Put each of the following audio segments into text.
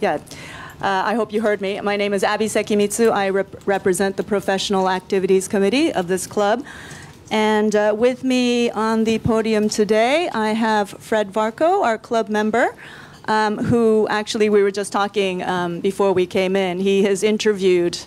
Yeah. Uh, I hope you heard me. My name is Abby Sekimitsu. I rep- represent the Professional Activities Committee of this club. And uh, with me on the podium today, I have Fred Varcoe, our club member, um, who actually we were just talking um, before we came in. He has interviewed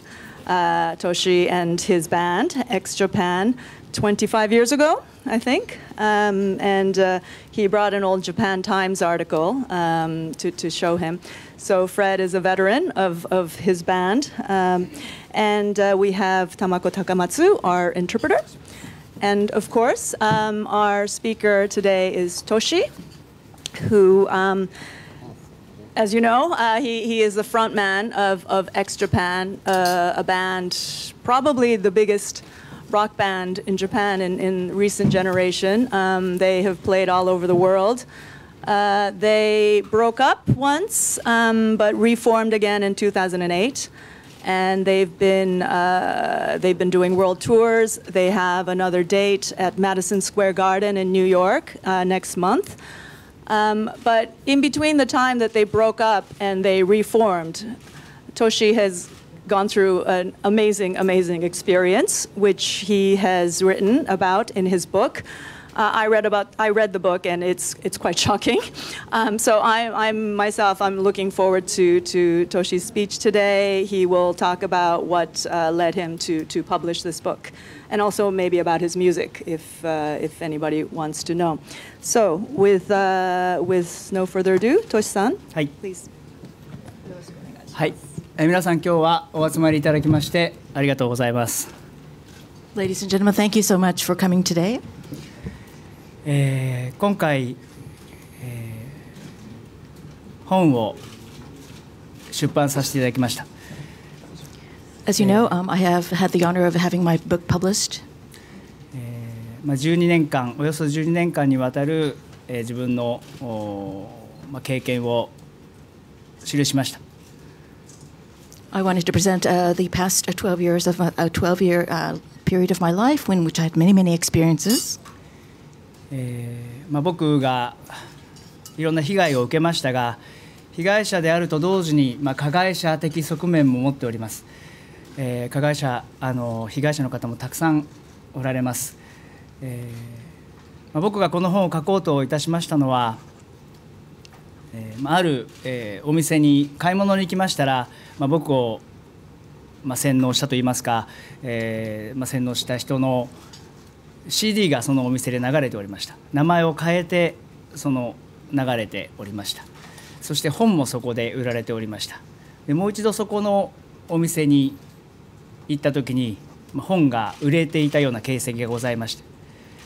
uh, Toshi and his band, X Japan, 25 years ago, I think. Um, and uh, he brought an old Japan Times article um, to, to show him. So Fred is a veteran of, of his band. Um, and uh, we have Tamako Takamatsu, our interpreter. And of course, um, our speaker today is Toshi, who, um, as you know, uh, he, he is the front man of, of X Japan, uh, a band, probably the biggest rock band in Japan in, in recent generation. Um, they have played all over the world. Uh, they broke up once, um, but reformed again in 2008 and they've been uh, they've been doing world tours. They have another date at Madison Square Garden in New York uh, next month. Um, but in between the time that they broke up and they reformed, Toshi has gone through an amazing, amazing experience, which he has written about in his book. Uh, I read about I read the book and it's it's quite shocking. Um, so I, am myself I'm looking forward to to Toshi's speech today. He will talk about what uh, led him to to publish this book, and also maybe about his music if uh, if anybody wants to know. So with uh, with no further ado, Toshi-san, please. はい、え皆さん今日はお集まりいただきましてありがとうございます。Ladies and gentlemen, thank you so much for coming today. えー、今回、えー、本を出版させていただきました。As you know, um, I have had the honor of having my book published. えーまあ、12年間、およそ12年間にわたる、えー、自分のお、まあ、経験を記しました。I wanted to present uh, the past 12 years of a 12 year uh, period of my life in which I had many, many experiences. えーまあ、僕がいろんな被害を受けましたが被害者であると同時に、まあ、加害者的側面も持っております、えー、加害者あの被害者の方もたくさんおられます、えーまあ、僕がこの本を書こうといたしましたのは、えー、ある、えー、お店に買い物に行きましたら、まあ、僕を、まあ、洗脳したといいますか、えーまあ、洗脳した人の CD がそのお店で流れておりました。名前を変えてその流れておりました。そして本もそこで売られておりました。でもう一度そこのお店に行った時に本が売れていたような形跡がございまして、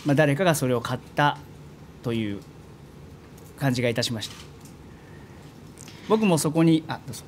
まあ、誰かがそれを買ったという感じがいたしました僕もそこにあどうぞ。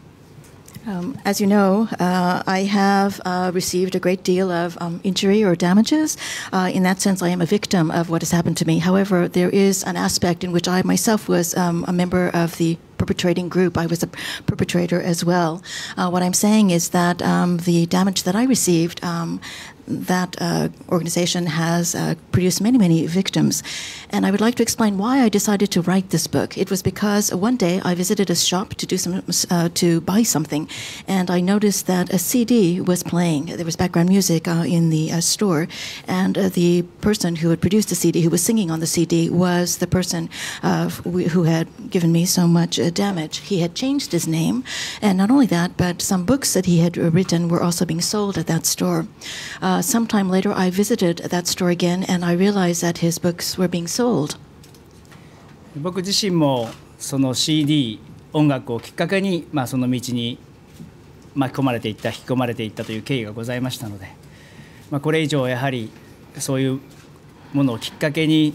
Um, as you know, uh, I have uh, received a great deal of um, injury or damages. Uh, in that sense, I am a victim of what has happened to me. However, there is an aspect in which I myself was um, a member of the perpetrating group. I was a perpetrator as well. Uh, what I'm saying is that um, the damage that I received, um, that uh, organization has uh, produced many, many victims. And I would like to explain why I decided to write this book. It was because one day I visited a shop to do some uh, to buy something, and I noticed that a CD was playing. There was background music uh, in the uh, store, and uh, the person who had produced the CD, who was singing on the CD, was the person who had given me so much damage. He had changed his name, and not only that, but some books that he had written were also being sold at that store. Uh, sometime later, I visited that store again, and I realized that his books were being sold. 僕自身もその CD 音楽をきっかけに、まあ、その道に巻き込まれていった引き込まれていったという経緯がございましたので、まあ、これ以上やはりそういうものをきっかけに、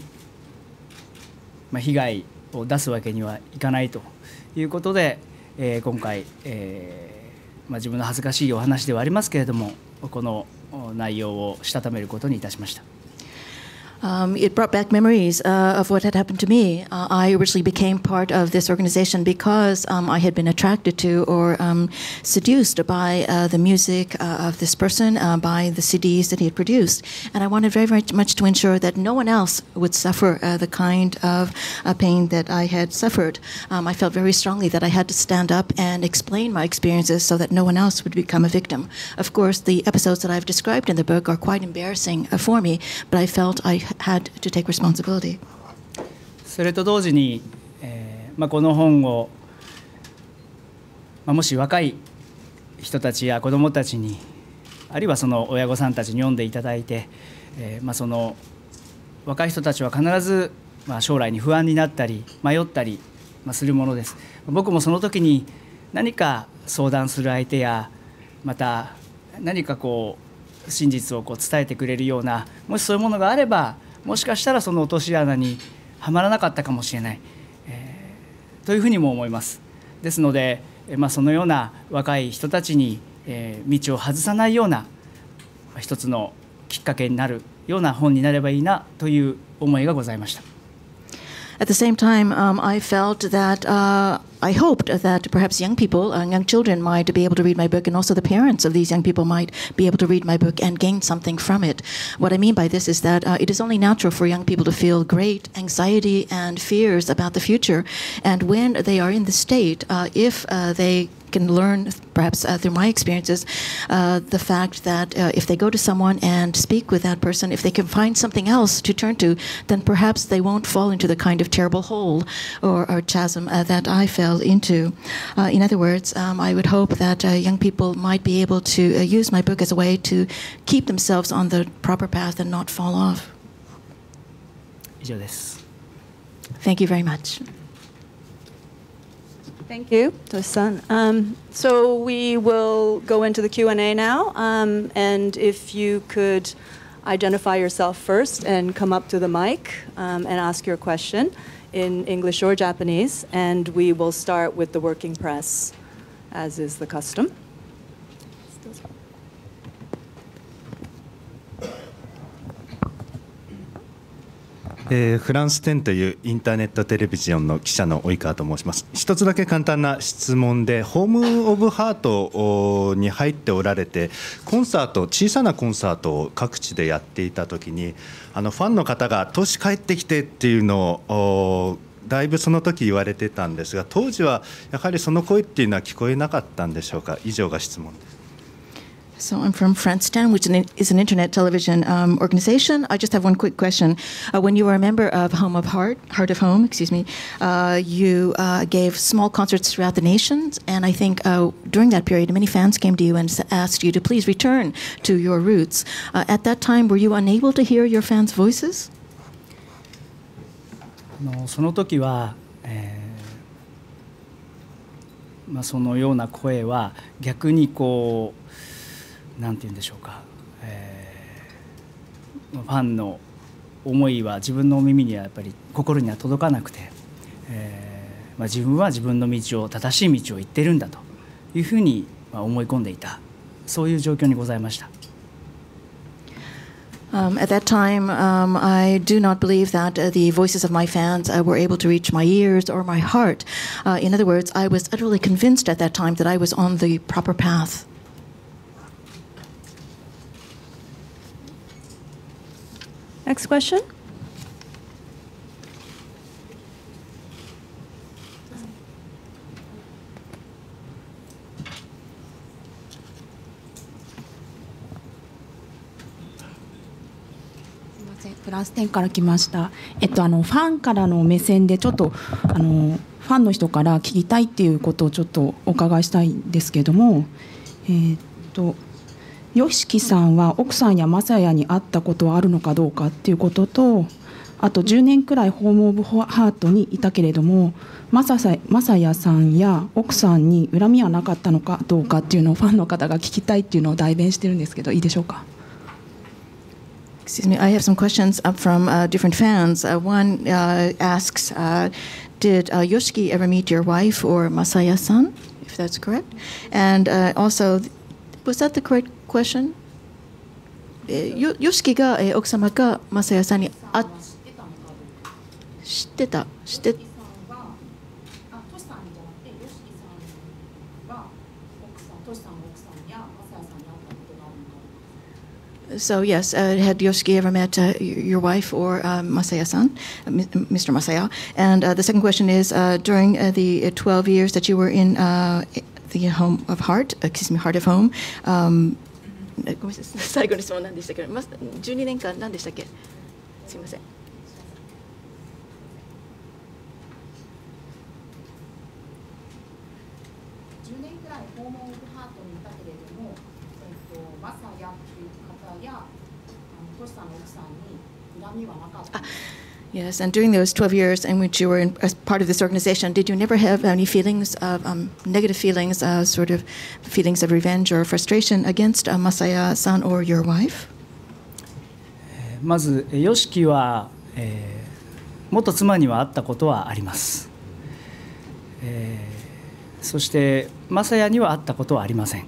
まあ、被害を出すわけにはいかないということで、えー、今回、えーまあ、自分の恥ずかしいお話ではありますけれどもこの内容をしたためることにいたしました。Um, it brought back memories uh, of what had happened to me. Uh, I originally became part of this organization because um, I had been attracted to or um, seduced by uh, the music uh, of this person, uh, by the CDs that he had produced. And I wanted very, very much to ensure that no one else would suffer uh, the kind of pain that I had suffered. Um, I felt very strongly that I had to stand up and explain my experiences so that no one else would become a victim. Of course, the episodes that I've described in the book are quite embarrassing for me, but I felt I had to take responsibility. それと同時に、えーまあ、この本を、まあ、もし若い人たちや子どもたちにあるいはその親御さんたちに読んでいただいて、えーまあ、その若い人たちは必ず、まあ、将来に不安になったり迷ったり、まあ、するものです僕もその時に何か相談する相手やまた何かこう真実をこう伝えてくれるようなもしそういうものがあればもしかしたらその落とし穴にはまらなかったかもしれない、えー、というふうにも思います。ですので、まあ、そのような若い人たちに、えー、道を外さないような一つのきっかけになるような本になればいいなという思いがございました。At the same time, um, I felt that uh, I hoped that perhaps young people, uh, young children, might be able to read my book, and also the parents of these young people might be able to read my book and gain something from it. What I mean by this is that uh, it is only natural for young people to feel great anxiety and fears about the future, and when they are in the state, uh, if uh, they can learn, perhaps uh, through my experiences, uh, the fact that uh, if they go to someone and speak with that person, if they can find something else to turn to, then perhaps they won't fall into the kind of terrible hole or, or chasm uh, that I fell into. Uh, in other words, um, I would hope that uh, young people might be able to use my book as a way to keep themselves on the proper path and not fall off. Thank you very much. Thank you, Tosan. Um, so we will go into the Q&A now, um, and if you could identify yourself first and come up to the mic um, and ask your question in English or Japanese, and we will start with the working press, as is the custom. えー、フランス10というインターネットテレビジョンの記者の及川と申します一つだけ簡単な質問でホーム・オブ・ハートに入っておられてコンサート小さなコンサートを各地でやっていた時にあのファンの方が「年帰ってきて」っていうのをだいぶその時言われてたんですが当時はやはりその声っていうのは聞こえなかったんでしょうか？以上が質問です。So I'm from France Ten, which is an internet television um, organization. I just have one quick question. Uh, when you were a member of Home of Heart, Heart of Home, excuse me, uh, you uh, gave small concerts throughout the nation, and I think uh, during that period, many fans came to you and asked you to please return to your roots. Uh, at that time, were you unable to hear your fans' voices? その時は、えーまあ、そのような声は逆にこう何て言うんでしょうか、えー、ファンの思いは自分の耳にはやっぱり心には届かなくて、えーまあ、自分は自分の道を正しい道を行ってるんだというふうに思い込んでいたそういう状況にございました。Um, at that time, um, I do not believe that uh, the voices of my fans uh, were able to reach my ears or my heart. Uh, in other words, I was utterly convinced at that time that I was on the proper path. Next question. Thank プラス10から来ました。えっとあのファンからの目線でちょっとあのファンの人から聞きたいっていうことをちょっとお伺いしたいんですけども、えー、っと。YOSHIKI さんは奥さんやマサヤに会ったことはあるのかどうかっていうこととあと10年くらいホーム・オブ・ハートにいたけれどもマサヤさんや奥さんに恨みはなかったのかどうかっていうのをファンの方が聞きたいっていうのを代弁してるんですけどいいでしょうか Excuse me, I have some questions up from uh, different fans. Uh, one uh, asks, uh, did uh, Yoshiki ever meet your wife or Masaya-san, if that's correct? And uh, also, was that the correct question? えー、よよしきが、えー、奥様か正也さんにあ知ってた知ってた So yes, uh, had Yoshiki ever met uh, your wife or uh, Masaya-san, uh, Mr. Masaya? And uh, the second question is, uh, during uh, the 12 years that you were in the home of heart, excuse me, heart of home. Um, ごめんなさい最後の質問なんでしたけど、ま、12年間何でしたっけ？すいません。10年くらい訪問オブハートにいたけれども、えっと、マサヤっていう方やあのトシさんの奥さんに恨みはなかったん Yes, and during those 12 years in which you were in, as part of this organization, did you never have any feelings of um, negative feelings, uh, sort of feelings of revenge or frustration against uh, Masaya-san or your wife? まず、ヨシキは、えー、元妻には会ったことはあります。えー、そして、マサヤには会ったことはありません。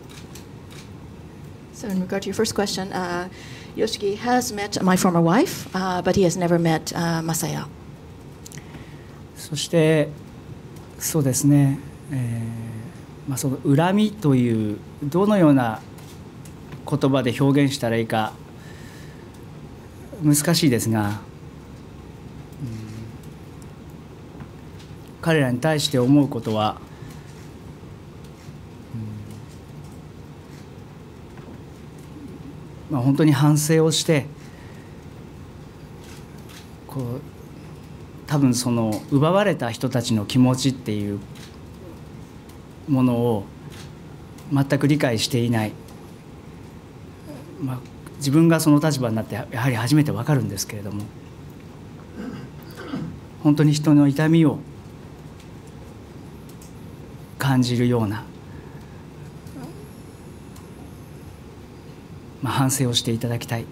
So in regard to your first question,、uh, Yoshiki has met my former wife,、uh, but he has never met、uh, Masaya. そしてそうですね、えーまあ、その恨みというどのような言葉で表現したらいいか難しいですが、うん、彼らに対して思うことはまあ、本当に反省をしてこう多分その奪われた人たちの気持ちっていうものを全く理解していない、まあ、自分がその立場になってやはり初めて分かるんですけれども本当に人の痛みを感じるようなまあ、反省をしていただきたい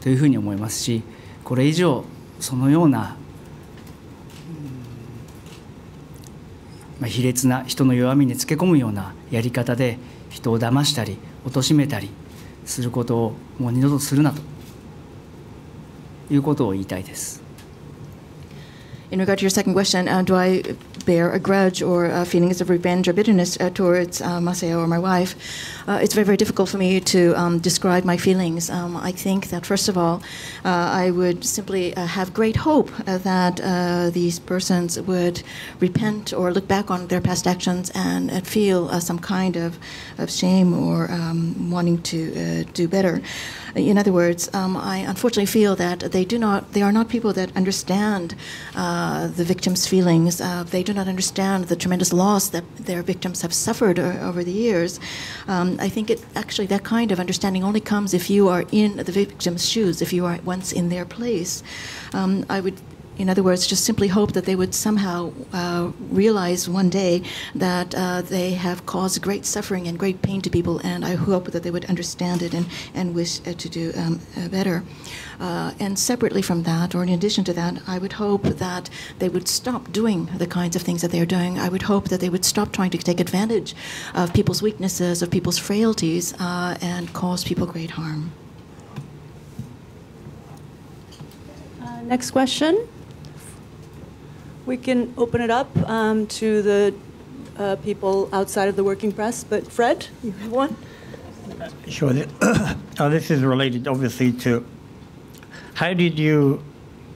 というふうに思いますしこれ以上そのような、まあ、卑劣な人の弱みにつけ込むようなやり方で人を騙したり貶めたりすることをもう二度とするなということを言いたいです。In regard to your second question, uh, do I bear a grudge or uh, feelings of revenge or bitterness uh, towards uh, Masaya or my wife? Uh, it's very, very difficult for me to um, describe my feelings. Um, I think that, first of all, uh, I would simply have great hope that these persons would repent or look back on their past actions and, and feel some kind of, of shame or um, wanting to do better. In other words, um, I unfortunately feel that they do not, they are not people that understand uh, the victim's feelings. Uh, they do not understand the tremendous loss that their victims have suffered over the years. Um, I think it actually that kind of understanding only comes if you are in the victim's shoes, if you are once in their place. Um, I would in other words, just simply hope that they would somehow uh, realize one day that uh, they have caused great suffering and great pain to people, and I hope that they would understand it and, and wish uh, to do um, uh, better. Uh, and separately from that, or in addition to that, I would hope that they would stop doing the kinds of things that they're doing. I would hope that they would stop trying to take advantage of people's weaknesses, of people's frailties, uh, and cause people great harm. next question. We can open it up um, to the uh, people outside of the working press, but Fred, you have one? Sure. this is related, obviously, to how did you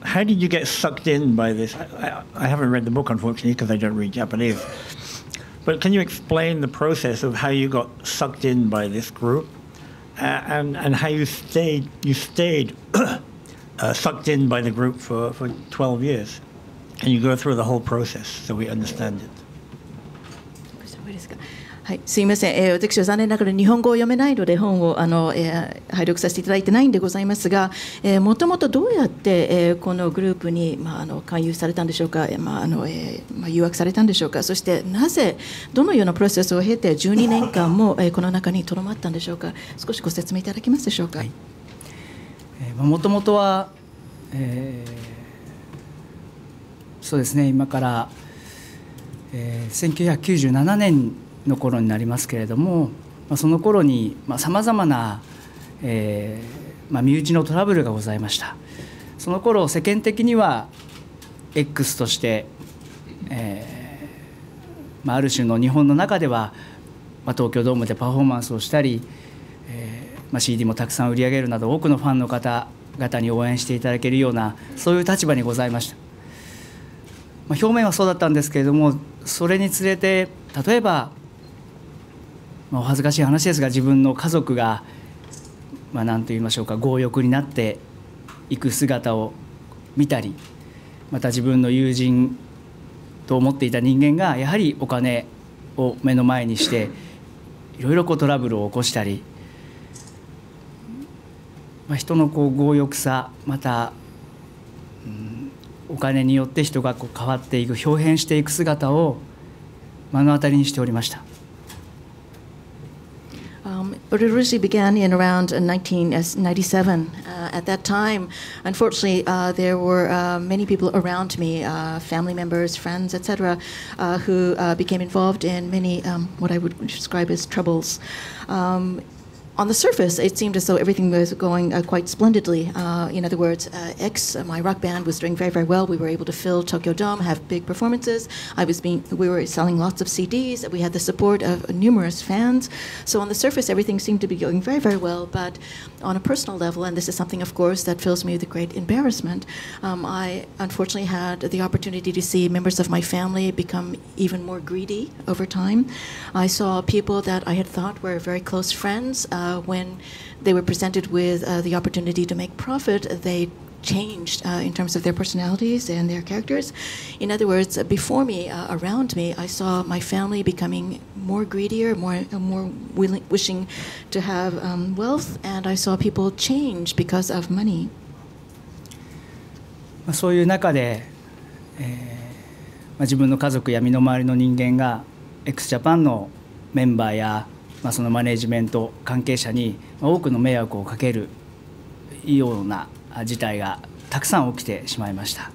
how did you get sucked in by this? I, I haven't read the book, unfortunately, because I don't read Japanese. But can you explain the process of how you got sucked in by this group, uh, and and how you stayed you stayed uh, sucked in by the group for, for 12 years? And you go through the whole process so we understand it. はい、すいません、えー、私は残念ながら日本語を読めないので本をあの、えー、拝読させていただいてないんでございますが、えー、もともとどうやって、えー、このグループに、まあ、あの勧誘されたんでしょうか、まああのえーまあ、誘惑されたんでしょうかそしてなぜどのようなプロセスを経て12年間も、えー、この中にとどまったんでしょうか少しご説明いただけますでしょうか？はいえー、もともとは、えーそうですね。今から、えー、1997年の頃になりますけれども、まあ、その頃にさまざ、まな、えーまあ、身内のトラブルがございました。その頃世間的には X として、えーまあ、ある種の日本の中では、まあ、東京ドームでパフォーマンスをしたり、えーまあ、CD もたくさん売り上げるなど多くのファンの方々に応援していただけるようなそういう立場にございました、まあ、表面はそうだったんですけれどもそれにつれて例えば、まあ、お恥ずかしい話ですが自分の家族が、まあ、何と言いましょうか強欲になっていく姿を見たりまた自分の友人と思っていた人間がやはりお金を目の前にしていろいろこうトラブルを起こしたりまあ、人のこう強欲さまた、お金によって人がこう変わっていく表変していく姿を目の当たりにしておりました。Um, but it originally began in around 1997. Uh, at that time, unfortunately, uh, there were uh, many people around me, uh, family members, friends, etc., uh, who uh, became involved in many um, what I would describe as troubles. Um, on the surface, it seemed as though everything was going uh, quite splendidly. Uh, in other words, uh, X, uh, my rock band, was doing very, very well. We were able to fill Tokyo Dome, have big performances. I was being, we were selling lots of CDs. We had the support of numerous fans. So on the surface, everything seemed to be going very, very well. But on a personal level, and this is something, of course, that fills me with great embarrassment, um, I unfortunately had the opportunity to see members of my family become even more greedy over time. I saw people that I had thought were very close friends. Uh, uh, when they were presented with uh, the opportunity to make profit, they changed uh, in terms of their personalities and their characters. In other words, before me, uh, around me, I saw my family becoming more greedier, more more willing, wishing to have um, wealth, and I saw people change because of money. そういう中で、えーまあ、自分の家族や身の回りの人間が x ジャパンのメンバーや まあ、そのマネジメント関係者に多くの迷惑をかけるような事態がたくさん起きてしまいました。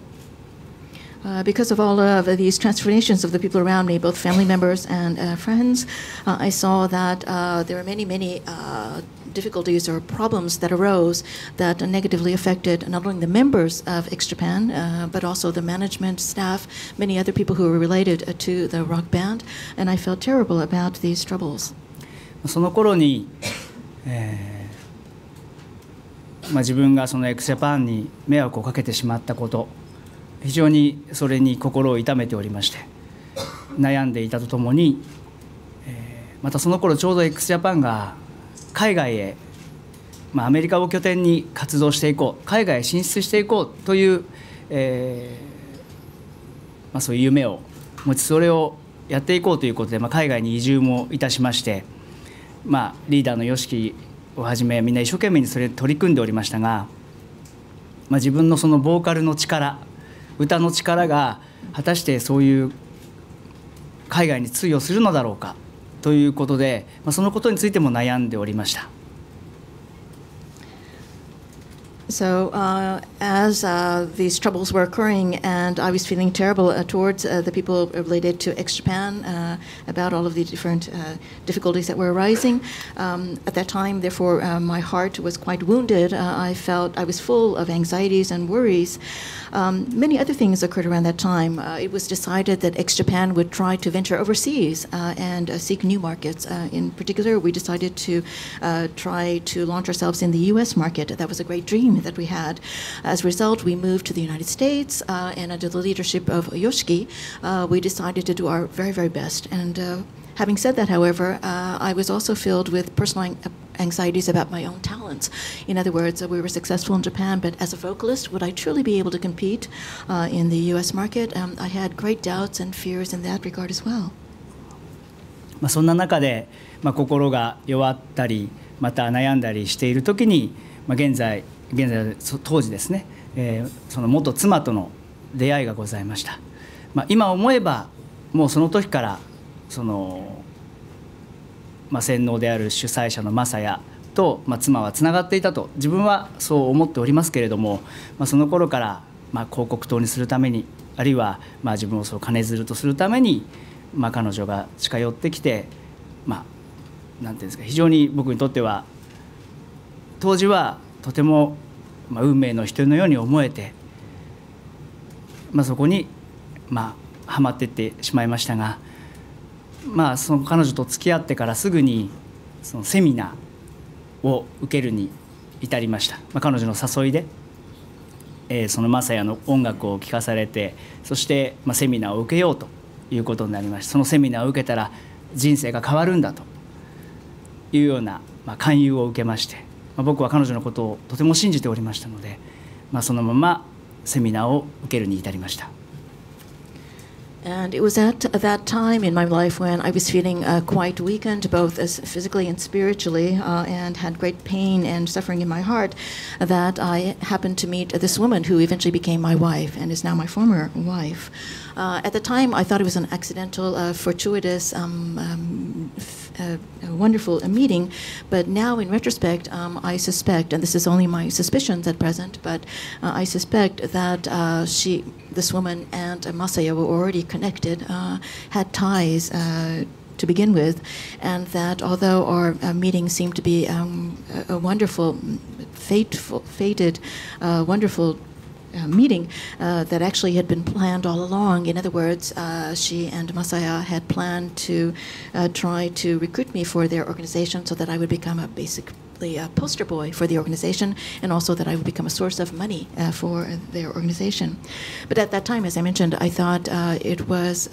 Uh, because of all of these transformations of the people around me, both family members and uh, friends, uh, I saw that uh, there are many, many uh, difficulties or problems that arose that negatively affected not only the members of X Japan, uh, but also the management, staff, many other people who were related to the rock band, and I felt terrible about these troubles. その頃に、えーまあ、自分がそのエクセパンに迷惑をかけてしまったこと非常にそれに心を痛めておりまして悩んでいたとともに、えー、またその頃ちょうど x ジャパンが海外へ、まあ、アメリカを拠点に活動していこう海外へ進出していこうという、えーまあ、そういう夢を持ちそれをやっていこうということで、まあ、海外に移住もいたしまして。まあ、リーダーの YOSHIKI をはじめみんな一生懸命にそれ取り組んでおりましたが、まあ、自分のそのボーカルの力歌の力が果たしてそういう海外に通用するのだろうかということで、まあ、そのことについても悩んでおりました。So, uh, as uh, these troubles were occurring, and I was feeling terrible uh, towards uh, the people related to X Japan uh, about all of the different uh, difficulties that were arising, um, at that time, therefore, my heart was quite wounded. I felt I was full of anxieties and worries. Um, many other things occurred around that time. it was decided that X Japan would try to venture overseas and seek new markets. in particular, we decided to try to launch ourselves in the U.S. market. That was a great dream that we had. As a result, we moved to the United States, uh, and under the leadership of Yoshiki, uh, we decided to do our very, very best. And uh, having said that, however, uh, I was also filled with personal anxieties about my own talents. In other words, we were successful in Japan, but as a vocalist, would I truly be able to compete uh, in the U.S. market? Um, I had great doubts and fears in that regard as well. まあそんな中で、まあ、心が弱ったりまた悩んだりしている時に、まあ、現在 現在当時ですね、えー、その元妻との出会いがございました、まあ、今思えばもうその時からその、まあ、洗脳である主催者の雅也と、まあ、妻はつながっていたと自分はそう思っておりますけれども、まあ、その頃から、まあ、広告塔にするためにあるいは、まあ、自分をそう金づるとするために、まあ、彼女が近寄ってきてまあなんていうんですか非常に僕にとっては当時はとても、まあ、運命の人のように思えて、まあ、そこに、まあ、はまっていってしまいましたが、まあ、その彼女と付き合ってからすぐにそのセミナーを受けるに至りました、まあ、彼女の誘いで、えー、そのマサヤの音楽を聴かされてそして、まあ、セミナーを受けようということになりました。そのセミナーを受けたら人生が変わるんだというような、まあ、勧誘を受けまして、まあ、僕は彼女のことをとても信じておりましたので、まあ、そのままセミナーを受けるに至りました。And it was at that time in my life when I was feeling uh, quite weakened, both as physically and spiritually, uh, and had great pain and suffering in my heart, that I happened to meet this woman who eventually became my wife and is now my former wife. Uh, at the time, I thought it was an accidental, uh, fortuitous, um, um, f- a wonderful meeting, but now in retrospect, um, I suspect, and this is only my suspicions at present, but uh, I suspect that uh, she, this woman, and Masaya were already connected, uh, had ties uh, to begin with, and that although our uh, meeting seemed to be um, a, a, wonderful, fateful, fated, uh, wonderful uh, meeting uh, that actually had been planned all along. In other words, uh, she and Masaya had planned to uh, try to recruit me for their organization so that I would become a basically a poster boy for the organization and also that I would become a source of money uh, for their organization. But at that time, as I mentioned, I thought uh, it was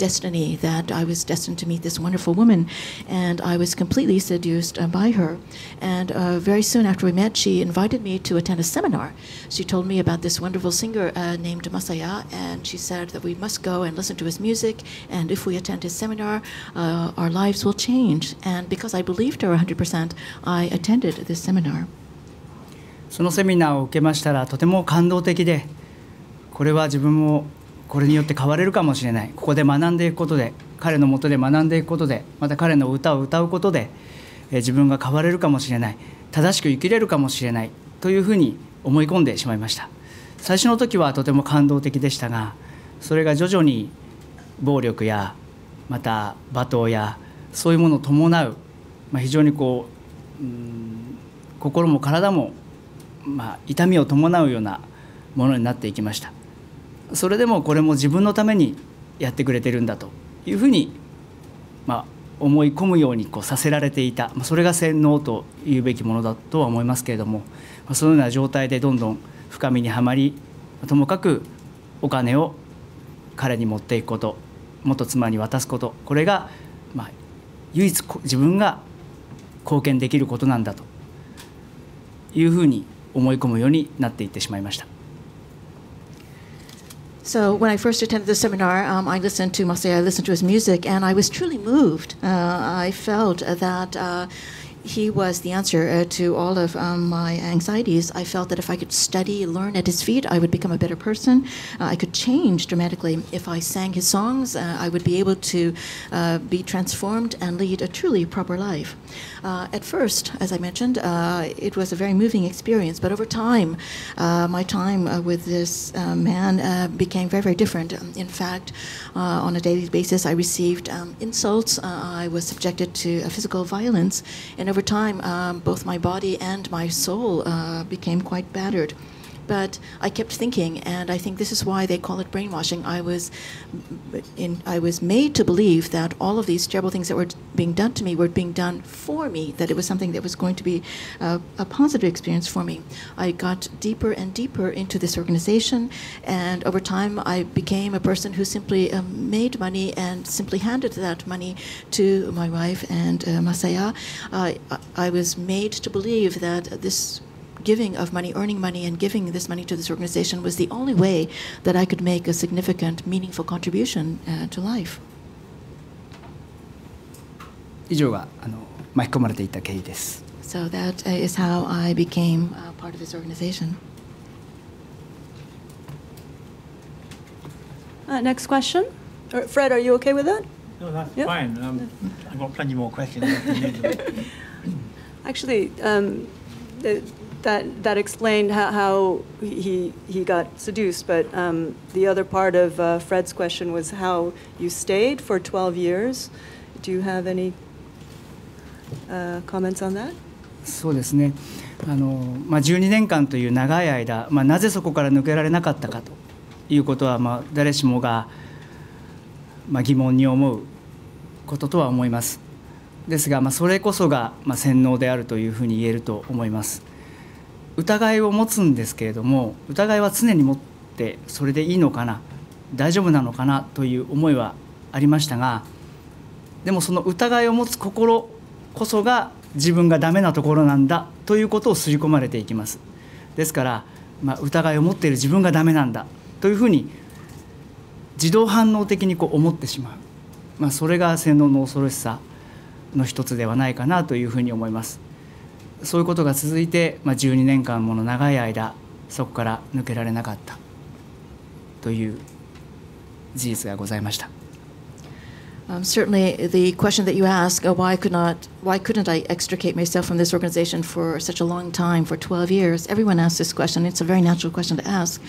destiny that I was destined to meet this wonderful woman, and I was completely seduced uh, by her. And uh, very soon after we met, she invited me to attend a seminar. She told me about this wonderful singer uh, named Masaya, and she said that we must go and listen to his music, and if we attend his seminar, uh, our lives will change. And because I believed her 100%, I attended this seminar. そのセミナーを受けましたらとても感動的でこれは自分も これによって変われるかもしれない。ここで学んでいくことで彼のもとで学んでいくことでまた彼の歌を歌うことで、自分が変われるかもしれない。正しく生きれるかもしれない。というふうに思い込んでしまいました。最初の時はとても感動的でしたがそれが徐々に暴力やまた罵倒やそういうものを伴う、まあ、非常にこううん心も体も、まあ、痛みを伴うようなものになっていきました。それでもこれも自分のためにやってくれてるんだというふうに、まあ、思い込むようにこうさせられていた、それが洗脳というべきものだとは思いますけれども、まあ、そのような状態でどんどん深みにはまりともかくお金を彼に持っていくこと元妻に渡すことこれが、まあ、唯一自分が貢献できることなんだというふうに思い込むようになっていってしまいました。So when I first attended the seminar, um, I listened to Masaya, I listened to his music, and I was truly moved. Uh, I felt that uh, he was the answer uh, to all of um, my anxieties. I felt that if I could study, learn at his feet, I would become a better person. Uh, I could change dramatically. If I sang his songs, uh, I would be able to uh, be transformed and lead a truly proper life. Uh, at first, as I mentioned, uh, it was a very moving experience, but over time, my time with this man became very, very different. In fact, on a daily basis, I received um, insults. I was subjected to physical violence, and over time, um, both my body and my soul uh, became quite battered. But I kept thinking, and I think this is why they call it brainwashing. I was, in, I was made to believe that all of these terrible things that were being done to me were being done for me. That it was something that was going to be uh, a positive experience for me. I got deeper and deeper into this organization, and over time, I became a person who simply um, made money and simply handed that money to my wife and uh, Masaya. I was made to believe that this giving of money, earning money, and giving this money to this organization was the only way that I could make a significant, meaningful contribution uh, to life. 以上があの巻き込まれていた経緯です。So that is how I became uh, part of this organization. Uh, next question. Fred, are you okay with that? No, that's yep. fine. Um, I've got plenty more questions. Actually, um, the, that that explained how, how he he got seduced. But um, the other part of uh, Fred's question was how you stayed for 12 years. Do you have any uh, comments on that? そうですねあの、まあ、12年間という長い間、まあ、なぜそこから抜けられなかったかということは、まあ、誰しもが、まあ、疑問に思うこととは思いますですが、まあ、それこそが、まあ、洗脳であるというふうに言えると思います疑いを持つんですけれども疑いは常に持ってそれでいいのかな大丈夫なのかなという思いはありましたがでもその疑いを持つ心こそが自分がダメなところなんだということを刷り込まれていきます。ですから、まあ、疑いを持っている自分がダメなんだというふうに自動反応的にこう思ってしまう、まあ、それが洗脳の恐ろしさの一つではないかなというふうに思います。そういうことが続いて、まあ、12年間もの長い間そこから抜けられなかったという事実がございました。Why couldn't I extricate myself from this organization for such a long time, for 12 years? Everyone asks this question. It's a very natural question to ask,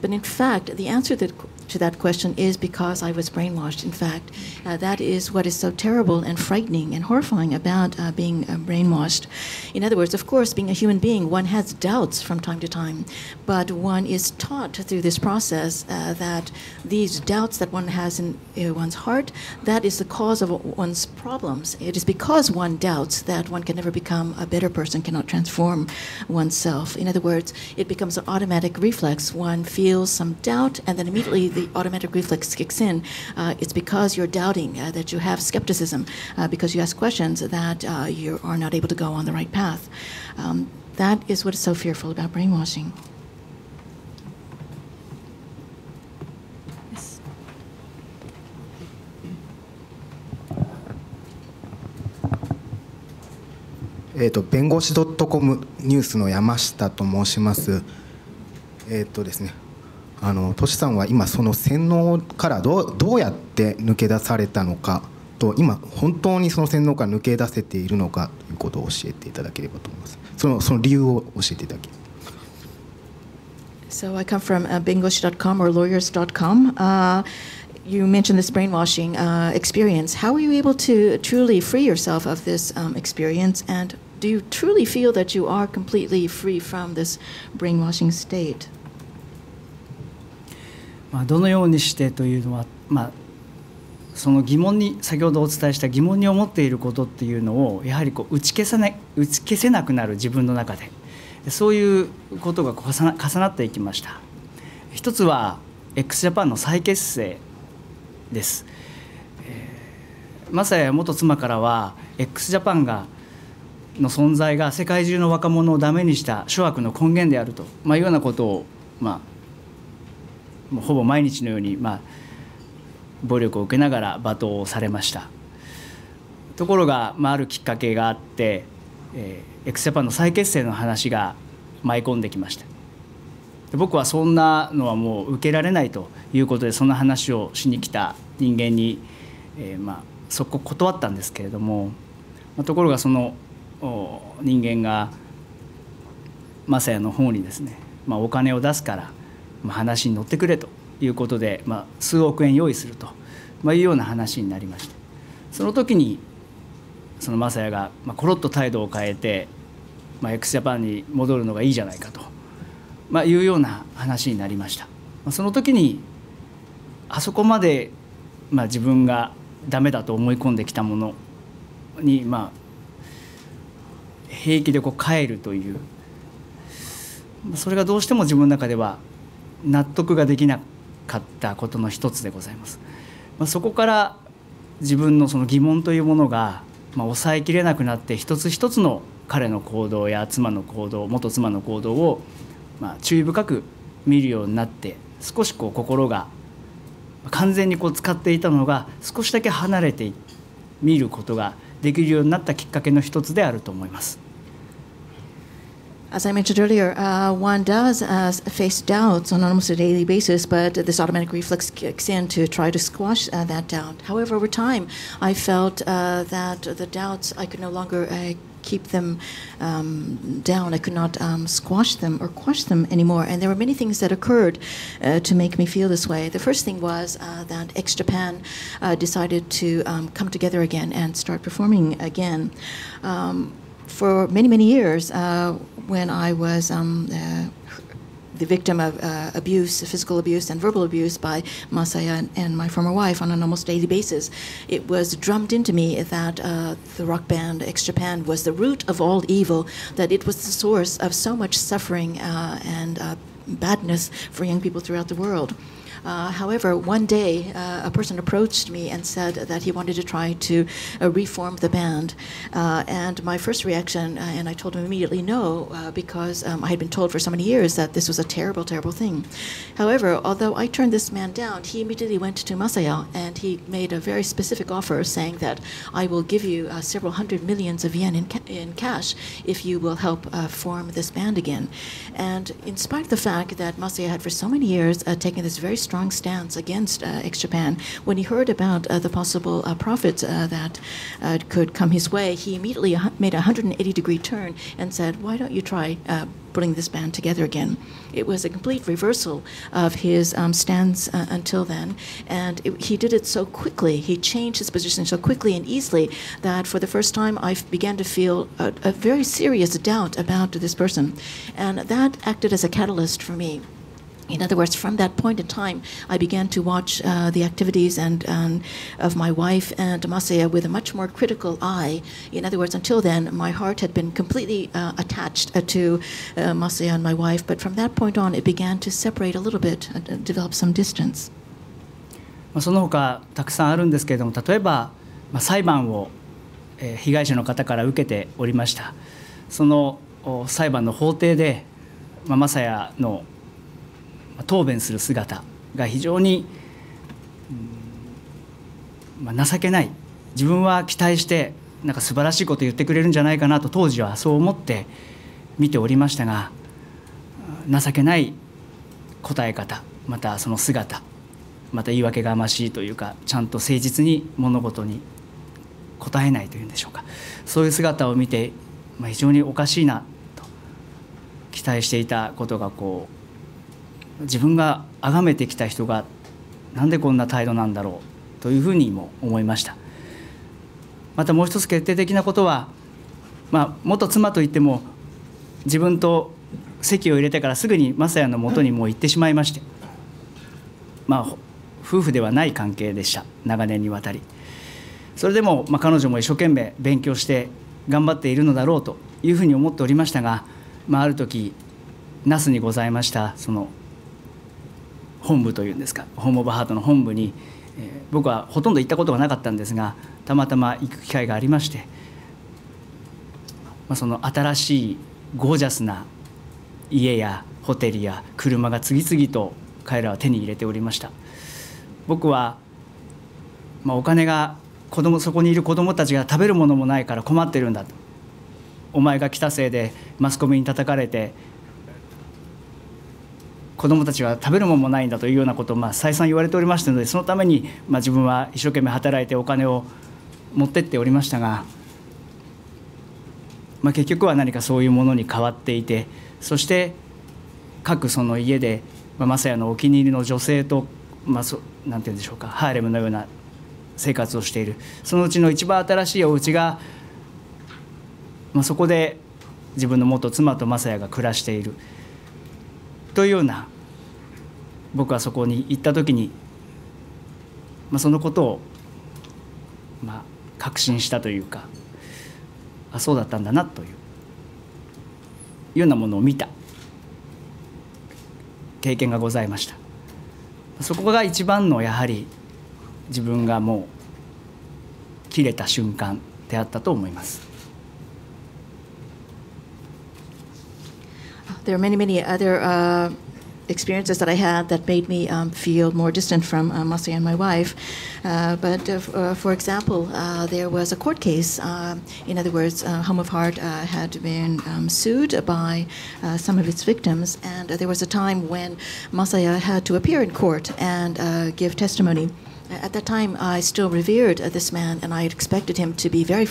but in fact, the answer to that question is because I was brainwashed. In fact, uh, that is what is so terrible and frightening and horrifying about uh, being uh, brainwashed. In other words, of course, being a human being, one has doubts from time to time, but one is taught through this process uh, that these doubts that one has in uh, one's heart that is the cause of one's problems. It is because one doubts that one can never become a better person, cannot transform oneself. In other words, it becomes an automatic reflex. One feels some doubt, and then immediately the automatic reflex kicks in. Uh, it's because you're doubting, uh, that you have skepticism, uh, because you ask questions that uh, you are not able to go on the right path. Um, that is what is so fearful about brainwashing. えーと、弁護士 .com ニュースの山下と申します。えっ、ー、とですね、あのトシさんは今その洗脳からどうどうやって抜け出されたのかと今本当にその洗脳から抜け出せているのかということを教えていただければと思います。そのその理由を教えていただければ。So I come from uh, bengoshi.com or lawyers.com. Uh, you mentioned this brainwashing uh, experience. How were you able to truly free yourself of this um, experience and do you truly feel that you are completely free from this brainwashing state? まあどのようにしてというのは、まあ、その疑問に先ほどお伝えした疑問に思っていることっていうのをやはりこう打ち消さない打ち消せなくなる自分の中で。そういうことが重な重なっていきました。一つは x ジャパンの再結成です、えー、マサヤ元妻からは x ジャパンがの存在が世界中の若者をダメにした諸悪の根源であると、まあ、いうようなことを、まあ、ほぼ毎日のように、まあ、暴力を受けながら罵倒されました。ところが、まあ、あるきっかけがあって、え、エクセパの再結成の話が舞い込んできました。僕はそんなのはもう受けられないということでその話をしに来た人間に、えー、まあそこ断ったんですけれども、ところがその人間が雅也の方にですね、まあ、お金を出すから、まあ、話に乗ってくれということで、まあ、数億円用意すると、まあ、いうような話になりましたその時にその雅也が、ま、コロッと態度を変えて、まあ、x ジャパンに戻るのがいいじゃないかと、まあ、いうような話になりました、まあ、その時にあそこまで、まあ、自分がダメだと思い込んできたものに、まあ、平気でこう帰るというそれがどうしても自分の中では納得ができなかったことの一つでございます。まあ、そこから自分のその疑問というものが、まあ、抑えきれなくなって一つ一つの彼の行動や妻の行動元妻の行動を、まあ、注意深く見るようになって少しこう心が完全にこう使っていたのが少しだけ離れて見ることができるようになったきっかけの一つであると思います。As I mentioned earlier, uh, one does uh, face doubts on almost a daily basis, but this automatic reflex kicks in to try to squash uh, that doubt. However, over time, I felt uh, that the doubts, I could no longer uh, keep them um, down. I could not um, squash them or quash them anymore. And there were many things that occurred uh, to make me feel this way. The first thing was uh, that X Japan uh, decided to um, come together again and start performing again. Um, for many, many years, uh, when I was um, uh, the victim of uh, abuse, physical abuse and verbal abuse by Masaya and, and, my former wife on an almost daily basis, it was drummed into me that uh, the rock band X Japan was the root of all evil, that it was the source of so much suffering uh, and uh, badness for young people throughout the world. Uh, however, one day uh, a person approached me and said that he wanted to try to uh, reform the band. Uh, and my first reaction, uh, and I told him immediately no, because um, I had been told for so many years that this was a terrible, terrible thing. However, although I turned this man down, he immediately went to Masaya and he made a very specific offer saying that I will give you several hundred millions of yen in, ca in cash if you will help form this band again. And in spite of the fact that Masaya had for so many years taken this very strong strong stance against uh, X Japan. When he heard about uh, the possible uh, profits uh, that uh, could come his way, he immediately made a 180 degree turn and said, Why don't you try uh, putting this band together again? It was a complete reversal of his um, stance until then, and it, he did it so quickly. He changed his position so quickly and easily that for the first time I began to feel a, a very serious doubt about this person. And that acted as a catalyst for me in other words, from that point in time, I began to watch uh, the activities and, and, of my wife and Masaya with a much more critical eye. In other words, until then, my heart had been completely uh, attached uh, to uh, Masaya and my wife, but from that point on, it began to separate a little bit, uh, develop some distance. その他たくさんあるんですけれども例えば、まあ、裁判を、えー、被害者の方から受けておりましたその裁判の法廷で、まあ、マサヤの 答弁する姿が非常に、まあ、情けない自分は期待してなんか素晴らしいこと言ってくれるんじゃないかなと当時はそう思って見ておりましたが情けない答え方またその姿また言い訳がましいというかちゃんと誠実に物事に答えないというんでしょうか。そういう姿を見て、まあ、非常におかしいなと期待していたことがこう自分が崇めてきた人がなんでこんな態度なんだろうというふうにも思いました。またもう一つ決定的なことは、まあ、元妻といっても自分と籍を入れてからすぐに雅也のもとにもう行ってしまいましてまあ夫婦ではない関係でした。長年にわたり。それでも、まあ、彼女も一生懸命勉強して頑張っているのだろうというふうに思っておりましたが、まあ、ある時那須にございましたその本部というんですかホーム・オブ・ハートの本部に、えー、僕はほとんど行ったことがなかったんですがたまたま行く機会がありまして、まあ、その新しいゴージャスな家やホテルや車が次々と彼らは手に入れておりました。僕は、まあ、お金が子供そこにいる子どもたちが食べるものもないから困ってるんだと。お前が来たせいでマスコミに叩かれて子どもたちは食べるものもないんだというようなことをまあ再三言われておりましたのでそのためにまあ自分は一生懸命働いてお金を持ってっておりましたが、まあ、結局は何かそういうものに変わっていてそして各その家で、まあ、のお気に入りの女性と、まあ、そなんて言うんでしょうかハーレムのような生活をしているそのうちの一番新しいお家が、まあ、そこで自分の元妻とマサヤが暮らしている。というような僕はそこに行った時に、まあ、そのことを、まあ、確信したというかあそうだったんだなというようなものを見た経験がございましたそこが一番のやはり自分がもう切れた瞬間であったと思います。There are many, many other uh, experiences that I had that made me um, feel more distant from uh, and my wife. Uh, but uh, uh for example, uh, there was a court case. Uh, in other words, Home of Heart had been um, sued by some of its victims, and there was a time when Masaya had to appear in court and give testimony. At that time, I still revered this man, and I expected him to be very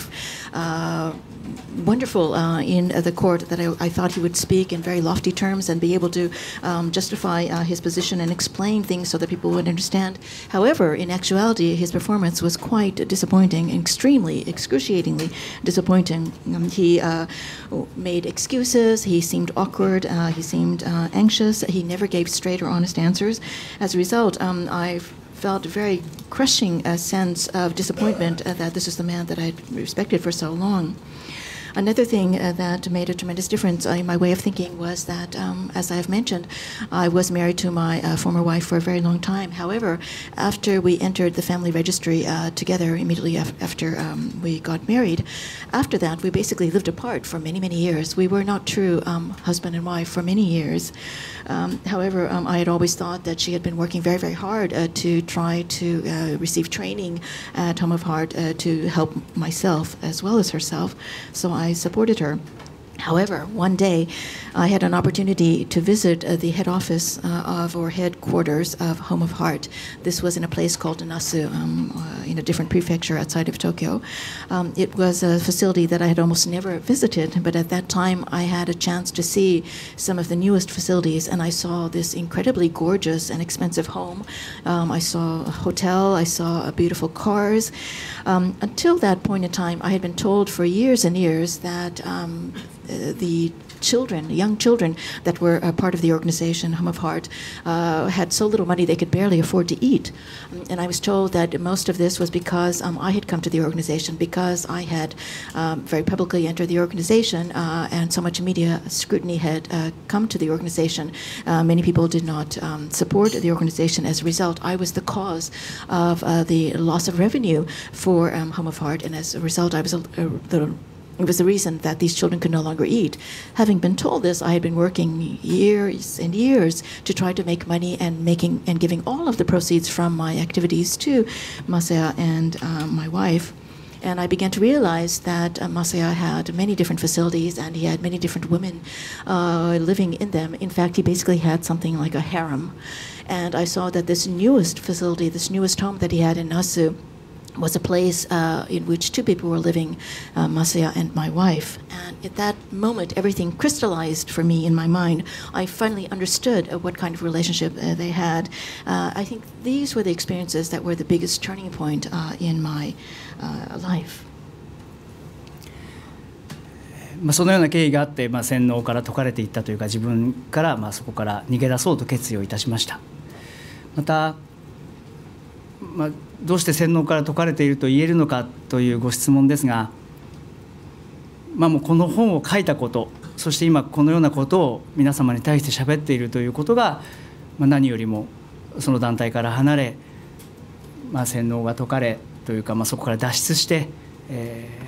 wonderful uh, in uh, the court that I, I, thought he would speak in very lofty terms and be able to um, justify uh, his position and explain things so that people would understand. However, in actuality, his performance was quite disappointing, extremely, excruciatingly disappointing. Um, he uh, made excuses, he seemed awkward, uh, he seemed uh, anxious, he never gave straight or honest answers. As a result, um, I've felt a very crushing sense of disappointment that this is the man that I'd respected for so long. Another thing uh, that made a tremendous difference in my way of thinking was that, um, as I've mentioned, I was married to my uh, former wife for a very long time. However, after we entered the family registry uh, together immediately af- after um, we got married, after that we basically lived apart for many, many years. We were not true um, husband and wife for many years. Um, however, um, I had always thought that she had been working very, very hard uh, to try to uh, receive training at Home of Heart uh, to help myself as well as herself. So supported her. However, one day I had an opportunity to visit uh, the head office uh, of or headquarters of Home of Heart. This was in a place called Nasu, um, uh, in a different prefecture outside of Tokyo. Um, it was a facility that I had almost never visited, but at that time I had a chance to see some of the newest facilities, and I saw this incredibly gorgeous and expensive home. Um, I saw a hotel, I saw beautiful cars. Um, until that point in time, I had been told for years and years that um, the children, young children that were a part of the organization, Home of Heart, uh, had so little money they could barely afford to eat. Um, and I was told that most of this was because um, I had come to the organization, because I had um, very publicly entered the organization, uh, and so much media scrutiny had uh, come to the organization. Uh, many people did not um, support the organization. As a result, I was the cause of uh, the loss of revenue for um, Home of Heart, and as a result, I was the it was the reason that these children could no longer eat. Having been told this, I had been working years and years to try to make money and making and giving all of the proceeds from my activities to Masaya and um, my wife. And I began to realize that uh, Masaya had many different facilities and he had many different women uh, living in them. In fact, he basically had something like a harem. And I saw that this newest facility, this newest home that he had in Nasu, was a place uh, in which two people were living, uh, Masaya and my wife. And at that moment, everything crystallized for me in my mind. I finally understood uh, what kind of relationship uh, they had. Uh, I think these were the experiences that were the biggest turning point uh, in my life. まあ、そのような経緯があって、まあ、洗脳から解かれていったというか自分から、まあ、そこから逃げ出そうと決意をいたしましたまたまあ、 どうして洗脳から解かれていると言えるのかというご質問ですが、まあ、もうこの本を書いたことそして今このようなことを皆様に対して喋っているということが、まあ、何よりもその団体から離れ、まあ、洗脳が解かれというか、まあ、そこから脱出して、えー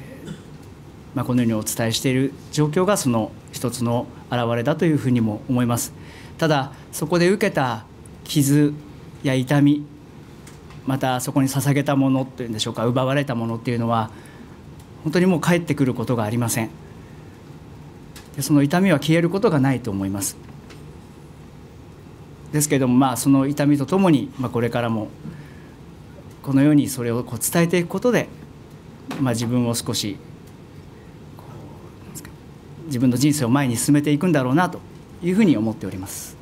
まあ、このようにお伝えしている状況がその一つの表れだというふうにも思います。ただそこで受けた傷や痛みまたそこに捧げたものっていうんでしょうか奪われたものっていうのは本当にもう帰ってくることがありませんでその痛みは消えることがないと思いますですけれどもまあその痛みとともに、まあ、これからもこのようにそれをこう伝えていくことで、まあ、自分を少し自分の人生を前に進めていくんだろうなというふうに思っております。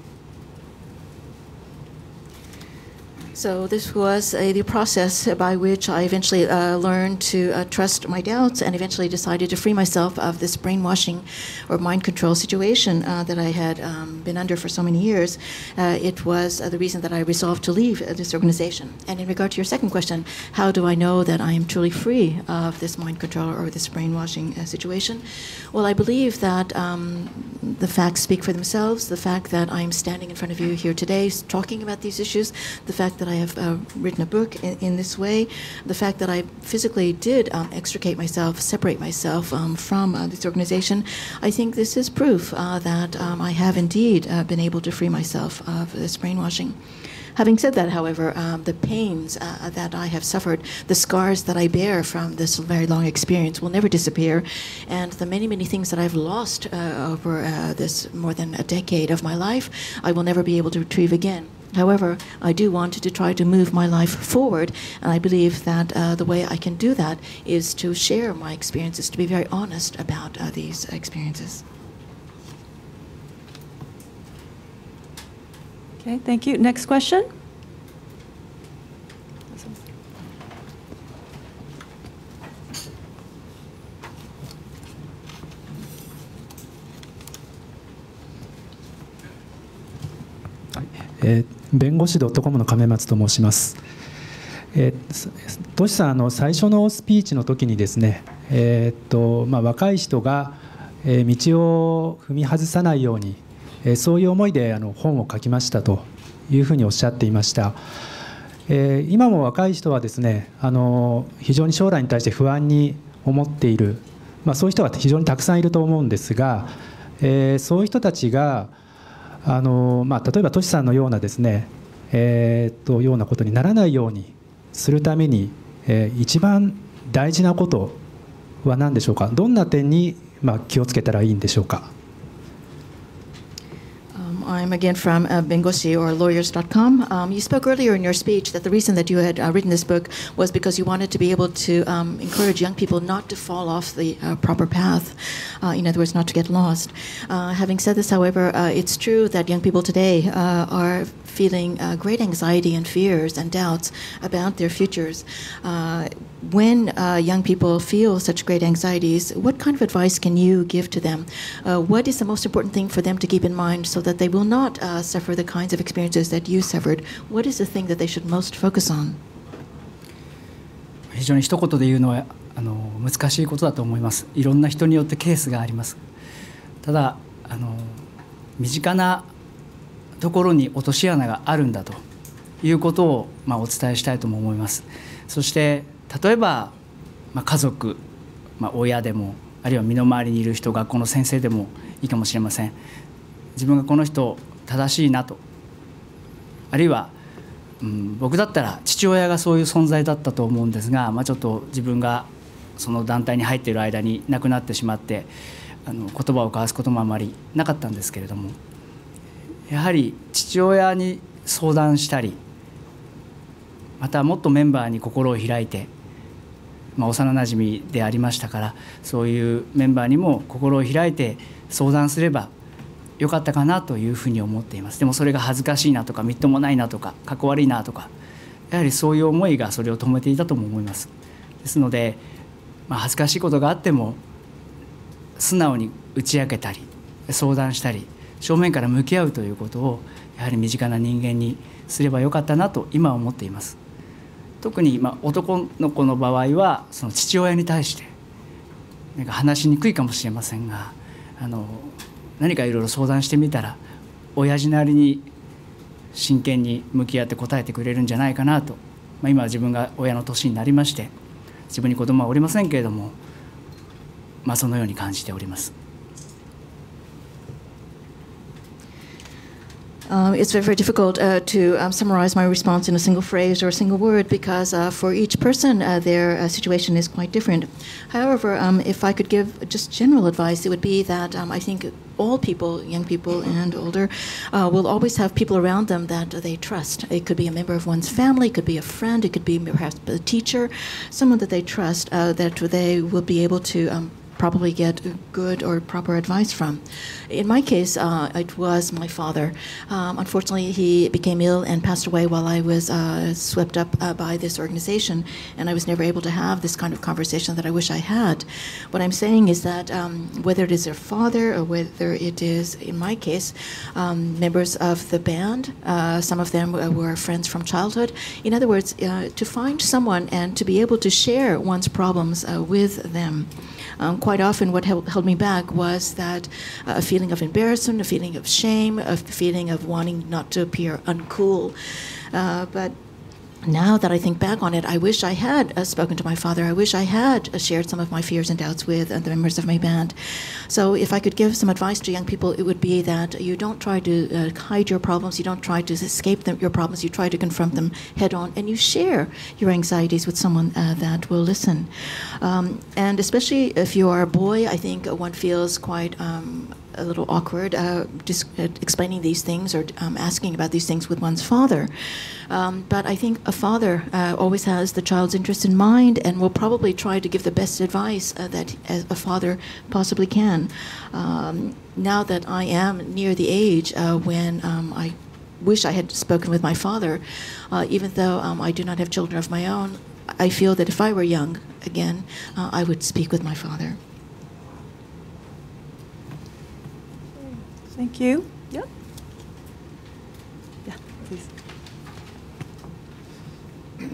So this was the process by which I eventually uh, learned to uh, trust my doubts and eventually decided to free myself of this brainwashing or mind control situation uh, that I had um, been under for so many years. Uh, it was uh, the reason that I resolved to leave this organization. And in regard to your second question, how do I know that I am truly free of this mind control or this brainwashing situation? Well, I believe that um, the facts speak for themselves. The fact that I'm standing in front of you here today talking about these issues, the fact that that I have uh, written a book in, in, this way, the fact that I physically did um, extricate myself, separate myself um, from uh, this organization, I think this is proof uh, that um, I have indeed uh, been able to free myself of this brainwashing. Having said that, however, um, the pains uh, that I have suffered, the scars that I bear from this very long experience will never disappear. And the many, many things that I've lost uh, over uh, this more than a decade of my life, I will never be able to retrieve again. However, I do want to try to move my life forward, and I believe that uh, the way I can do that is to share my experiences, to be very honest about uh, these experiences. Okay, thank you. Next question? えー弁護士 .com の亀松と申します。えートシさんあの最初のスピーチの時にですね、えーっとまあ、若い人が、え道を踏み外さないように、えそういう思いであの本を書きましたというふうにおっしゃっていました。え今も若い人はですねあの非常に将来に対して不安に思っている、まあ、そういう人が非常にたくさんいると思うんですが、えそういう人たちがあの、まあ、例えばトシさんのようなですね、えーとようなことにならないようにするために、えー一番大事なことは何でしょうか？どんな点に、まあ、気をつけたらいいんでしょうか？Um, I'm again from uh, Bengoshi or lawyers.com. Um, you spoke earlier in your speech that the reason that you had uh, written this book was because you wanted to be able to um, encourage young people not to fall off the uh, proper path. Uh, in other words, not to get lost. Uh, having said this, however, uh, it's true that young people today are feeling uh, great anxiety and fears and doubts about their futures. Uh, when uh, young people feel such great anxieties, what kind of advice can you give to them? Uh, what is the most important thing for them to keep in mind so that they will not uh, suffer the kinds of experiences that you suffered? What is the thing that they should most focus on? 非常に一言で言うのはあの難しいことだと思いますいろんな人によってケースがありますただあの身近な ところに落とし穴があるんだということを、まあ、お伝えしたいとも思います。そして例えば、まあ、家族、まあ、親でもあるいは身の回りにいる人学校の先生でもいいかもしれません。自分がこの人正しいなと。あるいはうん、僕だったら父親がそういう存在だったと思うんですが、まあ、ちょっと自分がその団体に入っている間に亡くなってしまってあの言葉を交わすこともあまりなかったんですけれどもやはり父親に相談したりまたもっとメンバーに心を開いて、まあ、幼なじみでありましたからそういうメンバーにも心を開いて相談すればよかったかなというふうに思っています。でもそれが恥ずかしいなとかみっともないなとかかっこ悪いなとかやはりそういう思いがそれを止めていたとも思います。ですので、まあ、恥ずかしいことがあっても素直に打ち明けたり相談したり正面から向き合うということをやはり身近な人間にすればよかったなと今は思っています特にま男の子の場合はその父親に対してなんか話しにくいかもしれませんがあの何かいろいろ相談してみたら親父なりに真剣に向き合って答えてくれるんじゃないかなと、まあ、今は自分が親の年になりまして自分に子供はおりませんけれども、まあ、そのように感じております。Um, it's very, very difficult uh, to um, summarize my response in a single phrase or a single word because uh, for each person, uh, their uh, situation is quite different. However, um, if I could give just general advice, it would be that um, I think all people, young people and older, uh, will always have people around them that they trust. It could be a member of one's family, it could be a friend, it could be perhaps a teacher, someone that they trust uh, that they will be able to. Um, probably get good or proper advice from. In my case, uh, it was my father. Um, unfortunately, he became ill and passed away while I was uh, swept up uh, by this organization, and I was never able to have this kind of conversation that I wish I had. What I'm saying is that um, whether it is their father or whether it is, in my case, um, members of the band, uh, some of them were friends from childhood. In other words, uh, to find someone and to be able to share one's problems uh, with them. Um, quite often, what held, held me back was that uh, a feeling of embarrassment, a feeling of shame, a feeling of wanting not to appear uncool. Uh, but now that I think back on it, I wish I had uh, spoken to my father. I wish I had uh, shared some of my fears and doubts with uh, the members of my band. So, if I could give some advice to young people, it would be that you don't try to uh, hide your problems, you don't try to escape them, your problems, you try to confront them head on, and you share your anxieties with someone uh, that will listen. Um, and especially if you are a boy, I think one feels quite. Um, a little awkward uh, dis- uh, explaining these things or um, asking about these things with one's father. Um, but I think a father uh, always has the child's interest in mind and will probably try to give the best advice uh, that a father possibly can. Um, now that I am near the age uh, when um, I wish I had spoken with my father, uh, even though um, I do not have children of my own, I feel that if I were young again, I would speak with my father. Thank you. Yep. Yeah, please.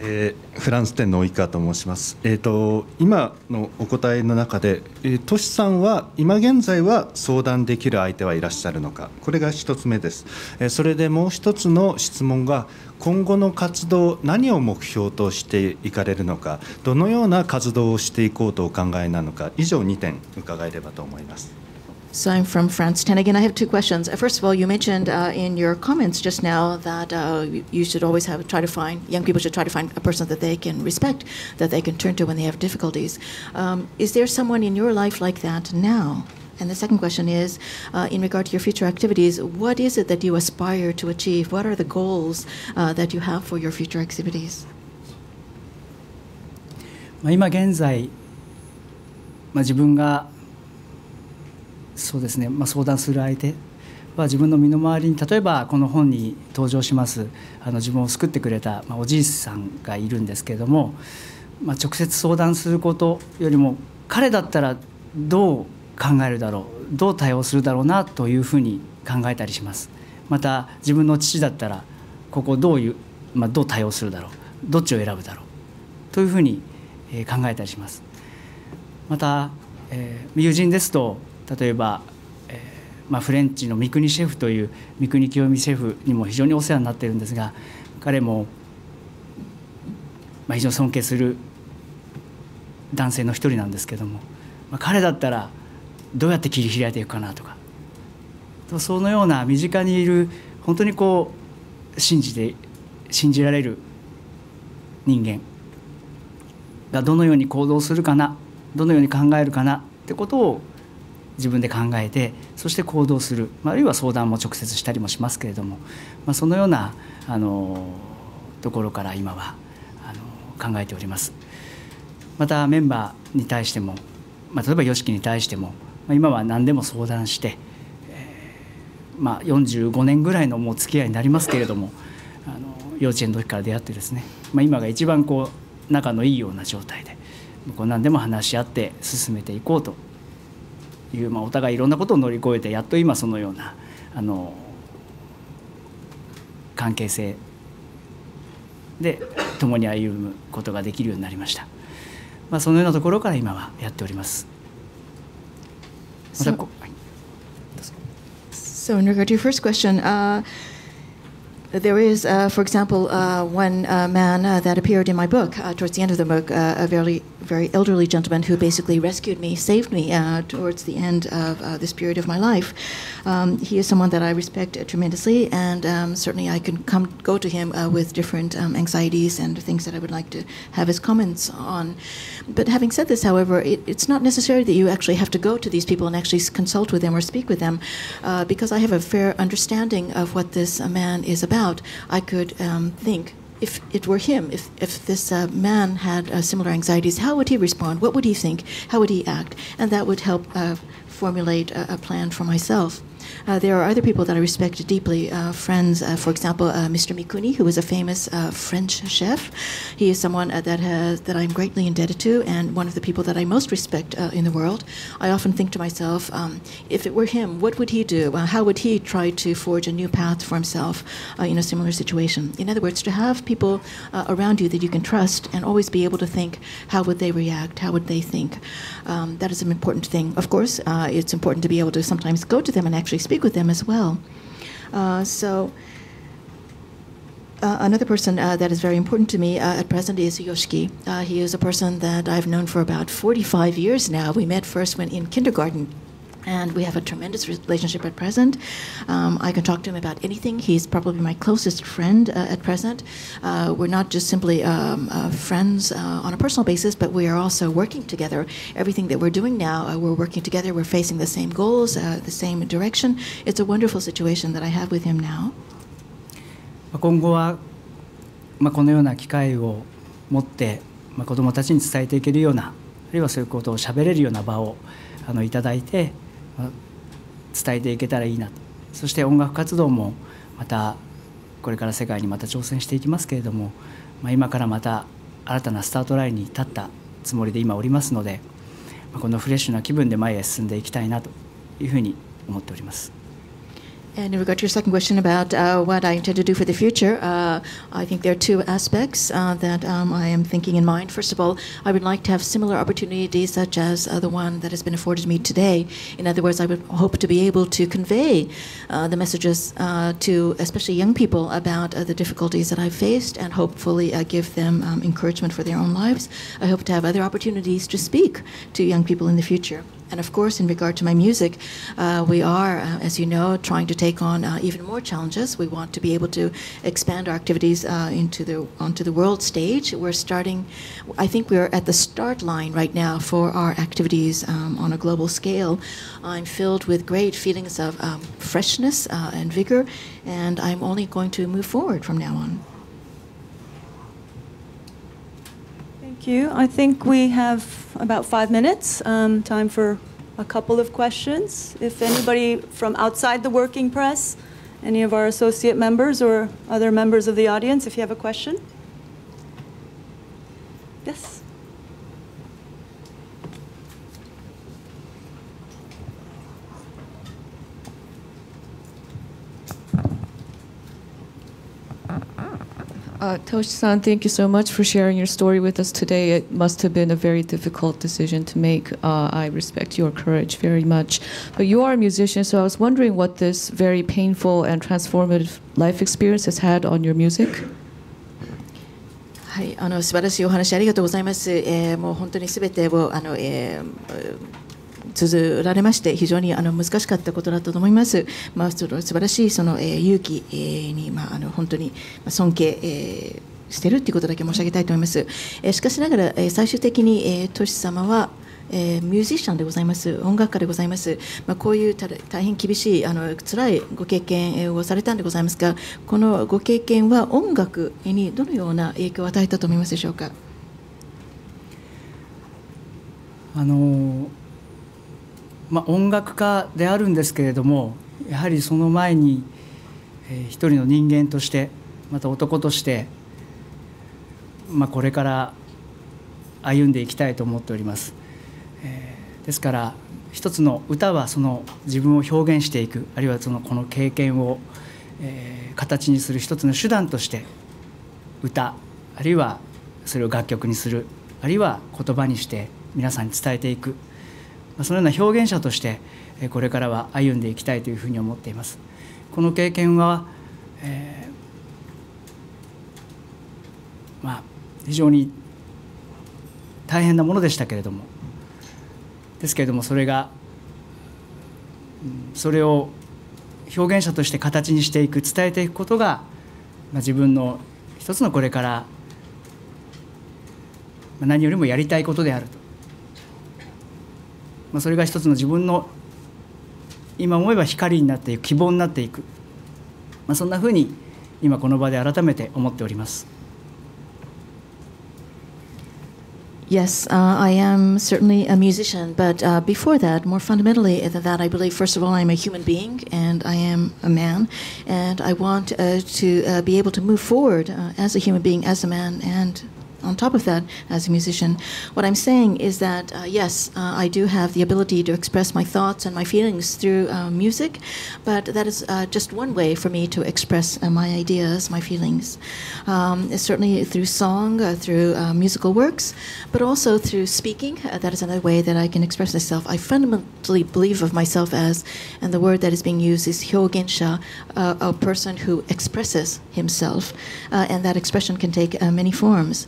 えーフランス店の及川と申します、えー、と今のお答えの中で、えー、トシさんは今現在は相談できる相手はいらっしゃるのかこれが一つ目です、えーそれでもう一つの質問が今後の活動何を目標としていかれるのかどのような活動をしていこうとお考えなのか以上2点伺えればと思います So I'm from France 10. Again, I have two questions. First of all, you mentioned uh, in your comments just now that uh, you should always have try to find young people should try to find a person that they can respect, that they can turn to when they have difficulties. Um, is there someone in your life like that now? And the second question is, uh, in regard to your future activities, what is it that you aspire to achieve? What are the goals uh, that you have for your future activities? まあ、今現在、まあ、自分がそうですね、まあ、相談する相手は自分の身の回りに例えばこの本に登場しますあの自分を救ってくれた、まあ、おじいさんがいるんですけれども、まあ、直接相談することよりも彼だったらどう考えるだろうどう対応するだろうなというふうに考えたりします。また自分の父だったらここどういう、まあ、どう対応するだろうどっちを選ぶだろうというふうに考えたりしますまた、えー友人ですと例えば、えーまあ、フレンチの三國シェフという三國清美シェフにも非常にお世話になっているんですが彼も、まあ、非常に尊敬する男性の一人なんですけども、まあ、彼だったらどうやって切り開いていくかなとか。そのような身近にいる本当にこう信じて信じられる人間。がどのように行動するかなどのように考えるかなってことを自分で考えてそして行動する、あるいは相談も直接したりもしますけれども、まあ、そのようなあのところから今はあの考えております。またメンバーに対しても、まあ、例えば YOSHIKI に対しても、今は何でも相談して、えーまあ、45年ぐらいのもう付き合いになりますけれどもあの幼稚園の時から出会ってですね、まあ、今が一番こう仲のいいような状態でこう何でも話し合って進めていこうという、まあ、お互いいろんなことを乗り越えてやっと今そのようなあの関係性で共に歩むことができるようになりました。まあ、そのようなところから今はやっております。So, uh-huh. so in regard to your first question, uh, there is, uh, for example, uh, one uh, man uh, that appeared in my book uh, towards the end of the book, uh, a very, very elderly gentleman who basically rescued me, saved me towards the end of this period of my life. Um, he is someone that I respect tremendously, and um, certainly I can come go to him with different um, anxieties and things that I would like to have his comments on. But having said this, however, it, it's not necessary that you actually have to go to these people and actually consult with them or speak with them, because I have a fair understanding of what this man is about. I could um, think. If it were him, if, if this uh, man had uh, similar anxieties, how would he respond? What would he think? How would he act? And that would help uh, formulate a, a plan for myself. Uh, there are other people that I respect deeply, uh, friends, uh, for example, uh, Mr. Mikuni, who is a famous French chef. He is someone that has that I'm greatly indebted to, and one of the people that I most respect in the world. I often think to myself, um, if it were him, what would he do? How would he try to forge a new path for himself in a similar situation? In other words, to have people around you that you can trust and always be able to think, how would they react? How would they think? Um, that is an important thing. Of course, it's important to be able to sometimes go to them and actually speak with them as well. Uh, so. Uh, another person uh, that is very important to me uh, at present is Yoshiki. Uh, he is a person that I've known for about 45 years now. We met first when in kindergarten And we have a tremendous relationship at present. Um, I can talk to him about anything. He's probably my closest friend uh, at present. Uh, we're not just simply um, uh, friends uh, on a personal basis, but we are also working together. Everything that we're doing now, uh, we're working together. We're facing the same goals, uh, the same direction. It's a wonderful situation that I have with him now. まあ今後は、まあ、このような機会を持って、まあ、子どもたちに伝えていけるようなあるいはそういうことをしゃべれるような場をあのいただいて、まあ 伝えていけたらいいなとそして音楽活動もまたこれから世界にまた挑戦していきますけれども、まあ、今からまた新たなスタートラインに立ったつもりで今おりますので、まあこのフレッシュな気分で前へ進んでいきたいなというふうに思っております。And in regard to your second question about uh, what I intend to do for the future, uh, I think there are two aspects uh, that um, I am thinking in mind. First of all, I would like to have similar opportunities such as uh, the one that has been afforded me today. In other words, I would hope to be able to convey uh, the messages uh, to especially young people about the difficulties that I've faced and hopefully give them um, encouragement for their own lives. I hope to have other opportunities to speak to young people in the future. And of course, in regard to my music, uh, we are, uh, as you know, trying to take on uh, even more challenges. We want to be able to expand our activities uh, into the onto the world stage. We're starting. I think we're at the start line right now for our activities um, on a global scale. I'm filled with great feelings of um, freshness uh, and vigor, and I'm only going to move forward from now on. Thank you. I think we have about five minutes, um, time for a couple of questions. If anybody from outside the working press, any of our associate members or other members of the audience, if you have a question? Yes? Uh, Toshi-san, thank you so much for sharing your story with us today. It must have been a very difficult decision to make. Uh, I respect your courage very much. But you are a musician, so I was wondering what this very painful and transformative life experience has had on your music. はい、あの素晴らしいお話ありがとうございます。えーもう本当にすべてをあの、えー 綴られまして非常にあの難しかったことだったと思います。まあその素晴らしいその、えー勇気、えーにまああの本当に尊敬、えーしてるっていうことだけ申し上げたいと思います。えしかしながら、え最終的に、えー、トシ様はえーミュージシャンでございます音楽家でございます、まあ、こういう大変厳しいあの辛いご経験をされたんでございますがこのご経験は音楽にどのような影響を与えたと思いますでしょうか？あのまあ、音楽家であるんですけれどもやはりその前に、えー一人の人間としてまた男として、まあ、これから歩んでいきたいと思っております、えーですから一つの歌はその自分を表現していくあるいはそのこの経験を、えー形にする一つの手段として歌あるいはそれを楽曲にするあるいは言葉にして皆さんに伝えていく。そのような表現者としてこれからは歩んでいきたいというふうに思っています。この経験は、えーまあ、非常に大変なものでしたけれどもですけれどもそれがそれを表現者として形にしていく伝えていくことが、まあ、自分の一つのこれから何よりもやりたいことであると。まあ、それが一つの自分の今思えば光になっていく希望になっていく、まあ、そんなふうに今この場で改めて思っております。Yes, uh, I am certainly a musician, but uh, before that, more fundamentally than that, I believe, first of all, I'm a human being and I am a man, and I want uh, to uh, be able to move forward uh, as a human being, as a man, and on top of that, as a musician. What I'm saying is that, uh, yes, uh, I do have the ability to express my thoughts and my feelings through uh, music, but that is uh, just one way for me to express uh, my ideas, my feelings. Um, certainly through song, uh, through musical works, but also through speaking. That is another way that I can express myself. I fundamentally believe of myself as, and the word that is being used is hyogensha, a person who expresses himself, and that expression can take many forms.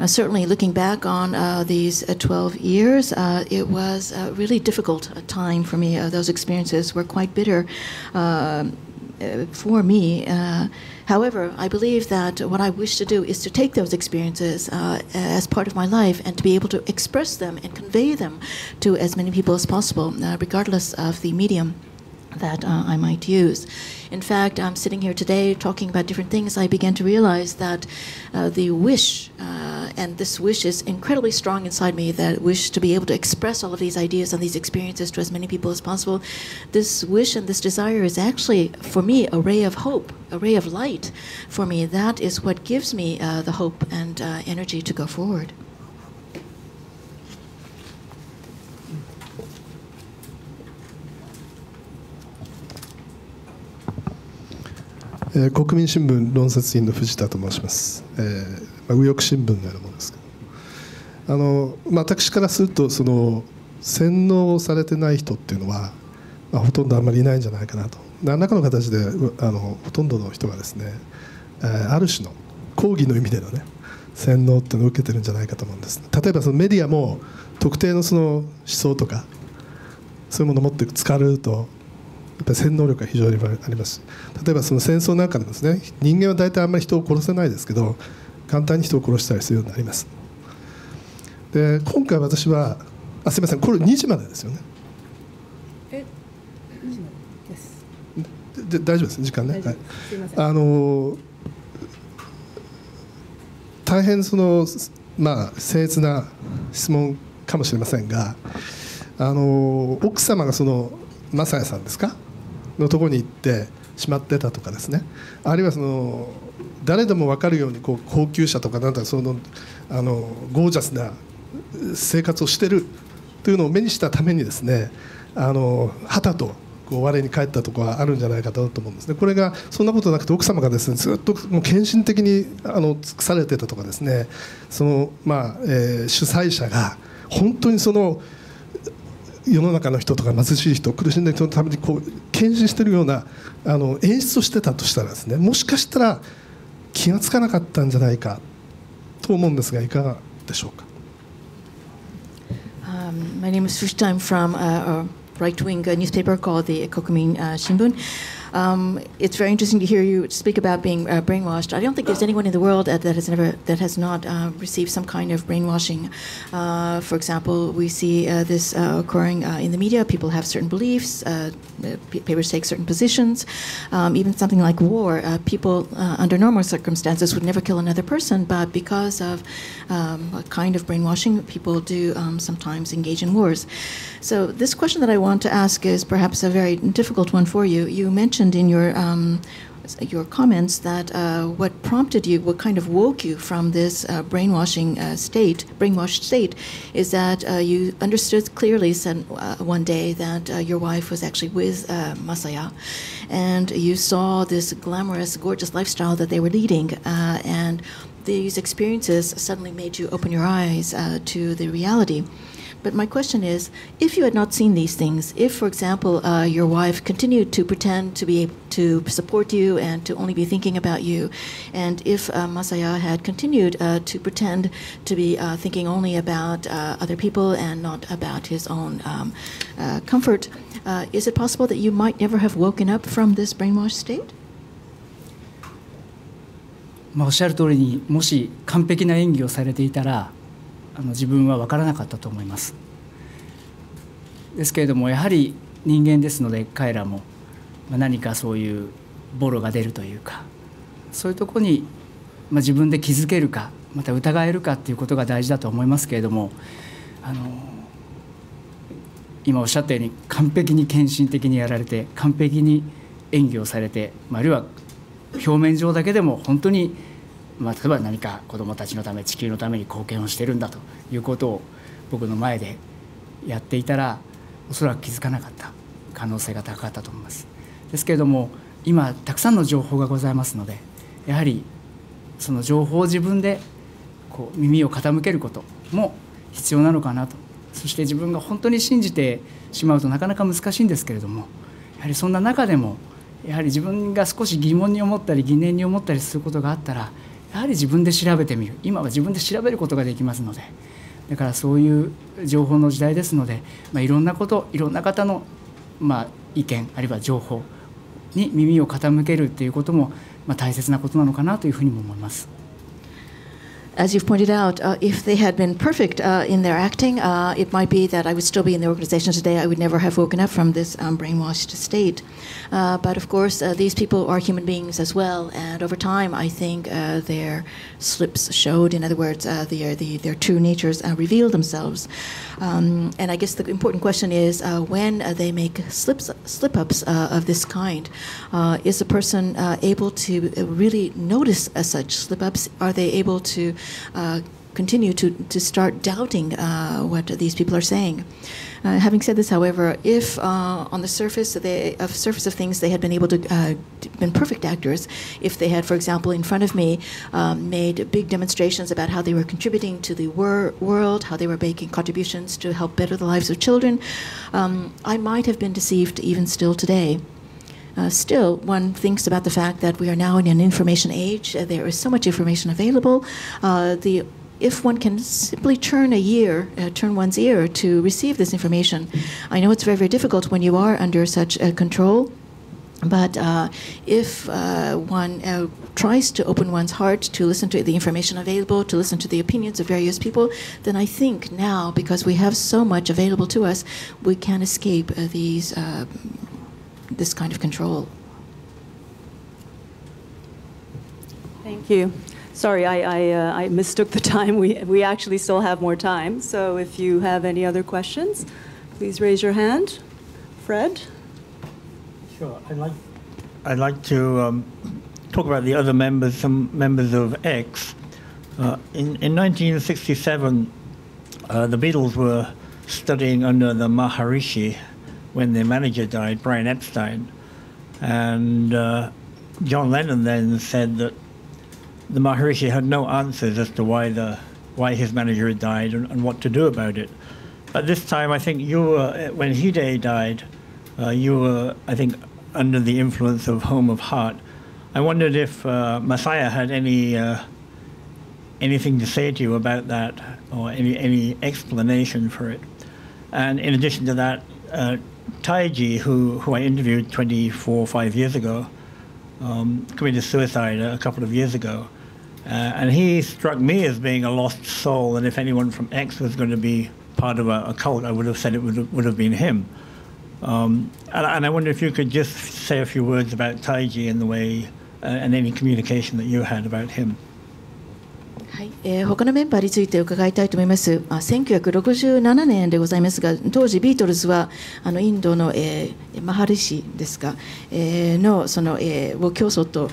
Uh, certainly, looking back on uh, these uh, 12 years, uh, it was a really difficult time for me. Uh, those experiences were quite bitter uh, for me. however, I believe that what I wish to do is to take those experiences as part of my life and to be able to express them and convey them to as many people as possible, regardless of the medium that uh, I might use. In fact, I'm sitting here today talking about different things. I began to realize that uh, the wish, uh, and this wish is incredibly strong inside me, that wish to be able to express all of these ideas and these experiences to as many people as possible. This wish and this desire is actually, for me, a ray of hope, a ray of light for me. That is what gives me uh, the hope and uh, energy to go forward. えー、国民新聞論説委員の藤田と申します、えーまあ、右翼新聞のようなものですけど。あの、まあ、私からするとその洗脳されてない人っていうのは、まあ、ほとんどあんまりいないんじゃないかなと。何らかの形であのほとんどの人がですね、えー、ある種の抗議の意味でのね洗脳っていうのを受けてるんじゃないかと思うんです。例えばそのメディアも特定のその思想とかそういうものを持って使われるとっぱり洗脳力が非常にあります。例えばその戦争なんかでもですね人間は大体あんまり人を殺せないですけど簡単に人を殺したりするようになります。で今回私はあすみませんこれ2時までですよね。え2時までです。で大丈夫です？時間ね。はい、あの大変そのまあ僭越な質問かもしれませんがあの奥様がその雅也さんですか？のところに行ってしまってたとかですね。あるいはその誰でも分かるようにこう高級車とかなんかそのあのゴージャスな生活をしてるというのを目にしたためにですねあの旗とこう我に返ったところはあるんじゃないかと思うんですね。これがそんなことなくて奥様がですねずっともう献身的にあの尽くされてたとかですね。そのまあ、えー、主催者が本当にその世の中の人とか貧しい人苦しんでる人のためにこう献身してるようなあの演出をしてたとしたらですねもしかしたら気が付かなかったんじゃないかと思うんですがいかがでしょうか？Um, my name is Fushita. I'm from a, a right-wing newspaper called the Kokumin uh, Shimbun. Um, it's very interesting to hear you speak about being uh, brainwashed. I don't think there's anyone in the world that, that has never that has not uh, received some kind of brainwashing. Uh, for example, we see uh, this uh, occurring uh, in the media. People have certain beliefs. papers take certain positions. Um, even something like war, people under normal circumstances would never kill another person, but because of um, a kind of brainwashing, people do um, sometimes engage in wars. So this question that I want to ask is perhaps a very difficult one for you. You mentioned in your um, your comments that uh, what prompted you, what kind of woke you from this uh, brainwashing uh, state, brainwashed state, is that uh, you understood clearly some, uh, one day that uh, your wife was actually with Masaya, and you saw this glamorous, gorgeous lifestyle that they were leading, and these experiences suddenly made you open your eyes to the reality. But my question is if you had not seen these things, if, for example, uh, your wife continued to pretend to be able to support you and to only be thinking about you, and if uh, Masaya had continued uh, to pretend to be uh, thinking only about uh, other people and not about his own um, uh, comfort, is it possible that you might never have woken up from this brainwashed state? まあ、おっしゃる通りにもし完璧な演技をされていたら あの自分は分からなかったと思います。ですけれどもやはり人間ですので彼らも何かそういうボロが出るというかそういうとこに自分で気づけるかまた疑えるかっていうことが大事だと思いますけれどもあの今おっしゃったように完璧に献身的にやられて完璧に演技をされてまあるいは表面上だけでも本当にまあ、例えば何か子どもたちのため地球のために貢献をしてるんだということを僕の前でやっていたらおそらく気づかなかった可能性が高かったと思います。ですけれども今たくさんの情報がございますのでやはりその情報を自分でこう耳を傾けることも必要なのかなとそして自分が本当に信じてしまうとなかなか難しいんですけれどもやはりそんな中でもやはり自分が少し疑問に思ったり疑念に思ったりすることがあったらやはり自分で調べてみる今は自分で調べることができますのでだからそういう情報の時代ですので、まあ、いろんなこといろんな方の、まあ、意見あるいは情報に耳を傾けるということも、まあ、大切なことなのかなというふうにも思います。As you've pointed out, uh, if they had been perfect uh, in their acting, uh, it might be that I would still be in the organization today. I would never have woken up from this um, brainwashed state. Uh, but of course, uh, these people are human beings as well, and over time, I think uh, their slips showed. In other words, their, the, their true natures revealed themselves. Um, and I guess the important question is when they make slips, slip ups of this kind, is a person able to really notice such slip ups? Are they able to continue to, to start doubting uh, what these people are saying. Uh, having said this, however, if uh, on the surface of the of surface of things they had been able to uh, been perfect actors, if they had, for example, in front of me, um, made big demonstrations about how they were contributing to the wor- world, how they were making contributions to help better the lives of children, um, I might have been deceived even still today. Uh, still, one thinks about the fact that we are now in an information age. Uh, there is so much information available. Uh, the if one can simply turn a year, uh, turn one's ear to receive this information, I know it's very, very difficult when you are under such control. But uh, if uh, one uh, tries to open one's heart to listen to the information available, to listen to the opinions of various people, then I think now, because we have so much available to us, we can escape these this kind of control. Thank you. Sorry, I, I, uh, I, mistook the time. We, we actually still have more time. So if you have any other questions, please raise your hand. Fred? Sure. I'd like, I'd like to um, talk about the other members, some members of X. Uh, in, in 1967, uh, the Beatles were studying under the Maharishi, when their manager died, Brian Epstein. And uh, John Lennon then said that the Maharishi had no answers as to why the why his manager had died and, and what to do about it. But this time, I think you were when Hide died, uh, you were I think under the influence of Home of Heart. I wondered if uh, Masaya had any uh, anything to say to you about that, or any any explanation for it. And in addition to that, uh, Taiji, who, who I interviewed 24, or 5 years ago, um, committed suicide a couple of years ago. Uh, and he struck me as being a lost soul, and if anyone from X was going to be part of a, a cult, I would have said it would have, would have been him. Um, and, and, I wonder if you could just say a few words about Taiji and the way, uh, and any communication that you had about him. はいえー、他のメンバーについて伺いたいと思います。あ1967年でございますが、当時ビートルズはあのインドの、えー、マハリシですか、えー、のその、えー、を教祖と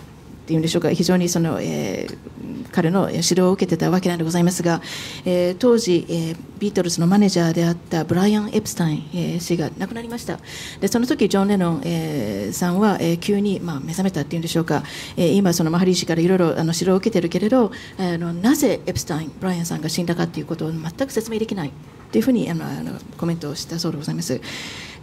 ていうんでしょうか。非常にその、えー、彼の指導を受けてたわけなんでございますが、えー、当時、えー、ビートルズのマネージャーであったブライアン・エプスタイン、えー、氏が亡くなりました。でその時ジョン・レノン、えー、さんは、えー、急に、まあ、目覚めたっていうんでしょうか、えー、今そのマハリー氏からいろいろあの指導を受けてるけれど、えー、のなぜエプスタインブライアンさんが死んだかということを全く説明できないというふうにあのあのコメントをしたそうでございます。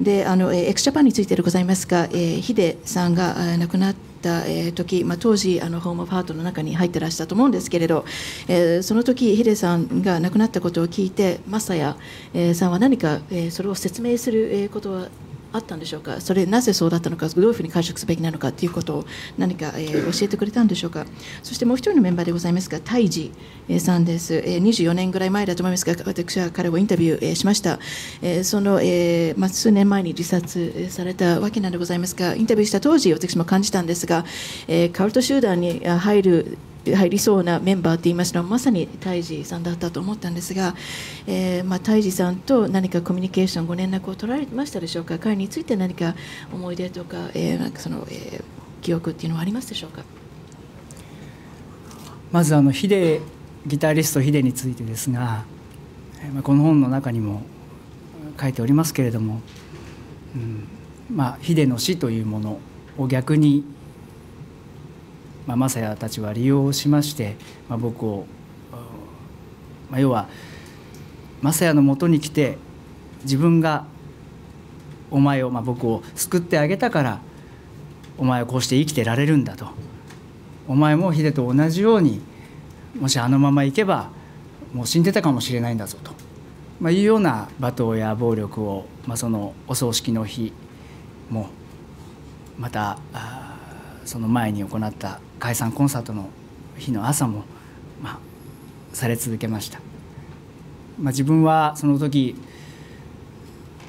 であのエクスジャパンについてでございますが、えー、ヒデさんが亡くなった時、まあ、当時あのホームパートの中に入ってらしたと思うんですけれど、えー、その時ヒデさんが亡くなったことを聞いてマサヤさんは何か、えー、それを説明することはあったんでしょうか？それなぜそうだったのかどういうふうに解釈すべきなのかということを何か、えー、教えてくれたんでしょうか？そしてもう一人のメンバーでございますがタイジさんです、えー、24年ぐらい前だと思いますが私は彼をインタビュー、えー、しました、えー、その、えまあ、数年前に自殺されたわけなんでございますがインタビューした当時私も感じたんですが、えー、カルト集団に入る入りそうなメンバーといいますのはまさに泰治さんだったと思ったんですが、えーまあ、泰治さんと何かコミュニケーションご連絡を取られましたでしょうか？彼について何か思い出とか,、えー、なんかその、えー、記憶っていうのはありますでしょうか？まずあのヒデギタリストヒデについてですが、まあ、この本の中にも書いておりますけれども、うんまあ、ヒデの死というものを逆にまあ、マサヤたちは利用しまして、まあ、僕を、まあ、要はマサヤのもとに来て自分がお前を、まあ、僕を救ってあげたからお前はこうして生きてられるんだと。お前もヒデと同じようにもしあのままいけばもう死んでたかもしれないんだぞと、まあ、いうような罵倒や暴力を、まあ、そのお葬式の日もまたその前に行った解散コンサートの日の朝も、まあ、され続けました、まあ、自分はその時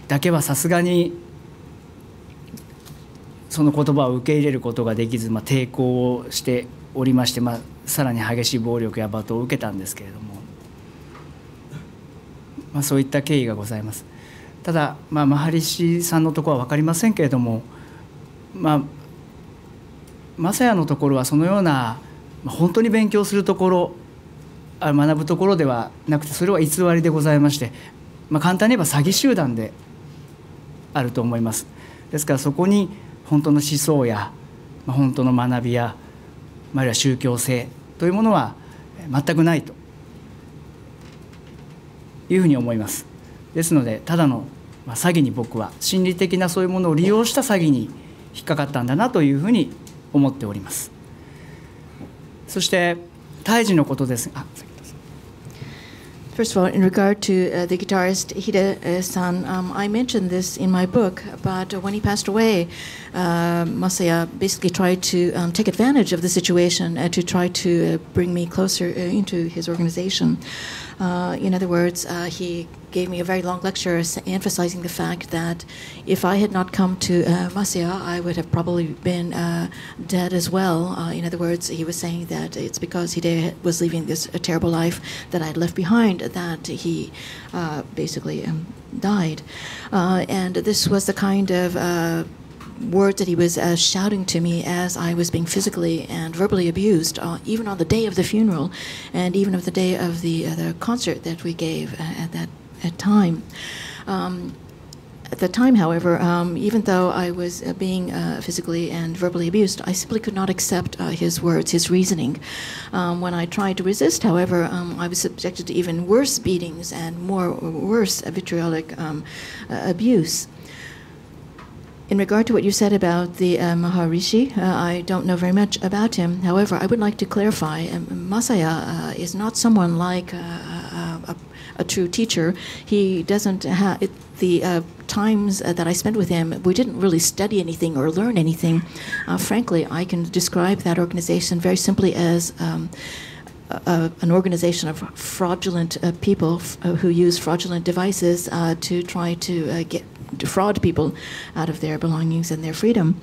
だけはさすがにその言葉を受け入れることができず、まあ、抵抗をしておりまして、まあ、さらに激しい暴力や罵倒を受けたんですけれども、まあ、そういった経緯がございます。ただ、まあ、マハリシさんのところは分かりませんけれども、まあ、マサヤのところはそのような本当に勉強するところ学ぶところではなくてそれは偽りでございまして、まあ、簡単に言えば詐欺集団であると思います。ですからそこに本当の思想や、まあ、本当の学びや、あるいは宗教性というものは全くないというふうに思います。ですのでただの詐欺に僕は心理的なそういうものを利用した詐欺に引っかかったんだなというふうに思っております。そして胎児のことです。あ First of all, in regard to uh, the guitarist Hide uh, san, um, I mentioned this in my book, but when he passed away, uh, Masaya basically tried to um, take advantage of the situation and to try to uh, bring me closer into his organization. Uh, in other words, uh, he gave me a very long lecture emphasizing the fact that if I had not come to uh, Masaya, I would have probably been uh, dead as well. Uh, in other words, he was saying that it's because he was leaving this terrible life that I had left behind that he uh, basically um, died. and this was the kind of words that he was uh, shouting to me as I was being physically and verbally abused, uh, even on the day of the funeral, and even of the day of the uh, the concert that we gave uh, at that at time. Um, at the time, however, um, even though I was uh, being uh, physically and verbally abused, I simply could not accept uh, his words, his reasoning. Um, when I tried to resist, however, um, I was subjected to even worse beatings and more worse vitriolic um, abuse. In regard to what you said about the uh, Maharishi, uh, I don't know very much about him. However, I would like to clarify um, Masaya uh, is not someone like uh, uh, a, a, true teacher. He doesn't have the uh, times that I spent with him, we didn't really study anything or learn anything. frankly, I can describe that organization very simply as um, a, an organization of fraudulent uh, people uh, who use fraudulent devices uh, to try to get defraud people out of their belongings and their freedom.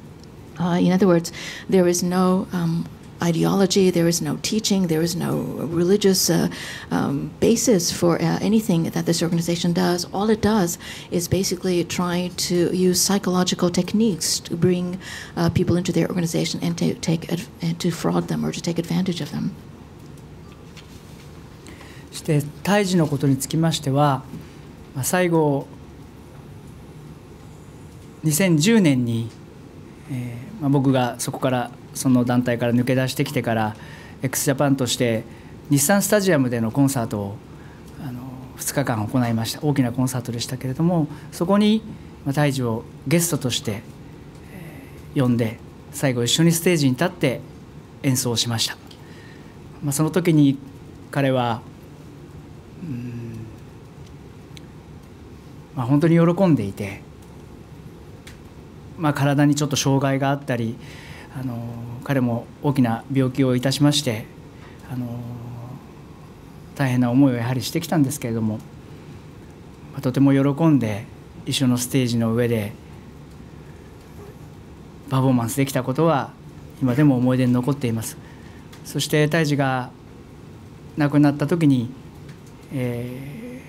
Uh, in other words, there is no um, ideology, there is no teaching, there is no religious uh, um, basis for uh, anything that this organization does. All it does is basically try to use psychological techniques to bring uh, people into their organization and to take and to fraud them or to take advantage of them. してタイジのことにつきましては、まあ、最後2010年に、えーまあ、僕がそこからその団体から抜け出してきてから x ジャパンとして日産スタジアムでのコンサートをあの2日間行いました。大きなコンサートでしたけれどもそこに大樹をゲストとして、呼んで最後一緒にステージに立って演奏しました、まあ、その時に彼はうん、まあ、本当に喜んでいてまあ、体にちょっと障害があったりあの彼も大きな病気をいたしましてあの大変な思いをやはりしてきたんですけれども、まあ、とても喜んで一緒のステージの上でパフォーマンスできたことは今でも思い出に残っています。そして泰治が亡くなった時に、え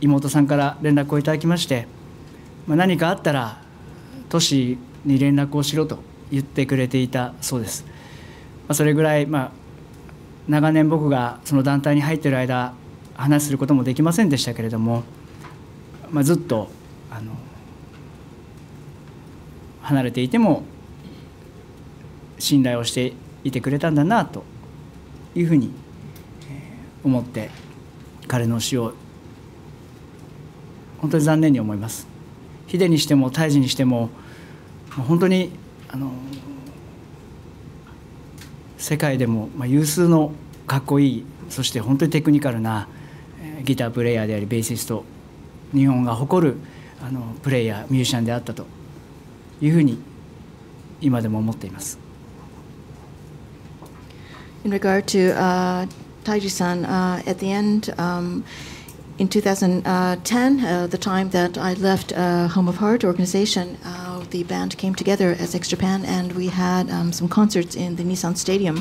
ー、妹さんから連絡をいただきまして、まあ、何かあったら都市に連絡をしろと言ってくれていたそうです。まあ、それぐらい、まあ、長年僕がその団体に入ってる間話することもできませんでしたけれども、まあ、ずっとあの離れていても信頼をしていてくれたんだなというふうに思って彼の死を本当に残念に思います。秀にしても泰治にしても本当にあの世界でも有数のかっこいいそして本当にテクニカルなギタープレーヤーでありベーシスト日本が誇るあのプレイヤーミュージシャンであったというふうに今でも思っています。In regard to、uh, Taiji-san, uh, at the end, um, in 2010, uh, the time that I left uh, Home of Heart organization, uh, the band came together as X Japan and we had um, some concerts in the Nissan Stadium.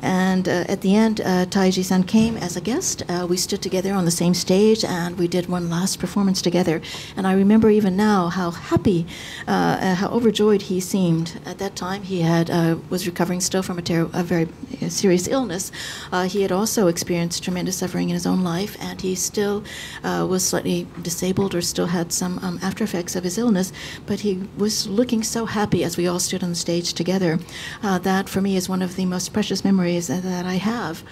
And uh, at the end, uh, Taiji san came as a guest. Uh, we stood together on the same stage and we did one last performance together. And I remember even now how happy, uh, uh, how overjoyed he seemed. At that time, he had uh, was recovering still from a, a very serious illness. he had also experienced tremendous suffering in his own life, and he still was slightly disabled or still had some um, after effects of his illness. But he was looking so happy as we all stood on the stage together. that, for me, is one of the most precious memories memories that I have.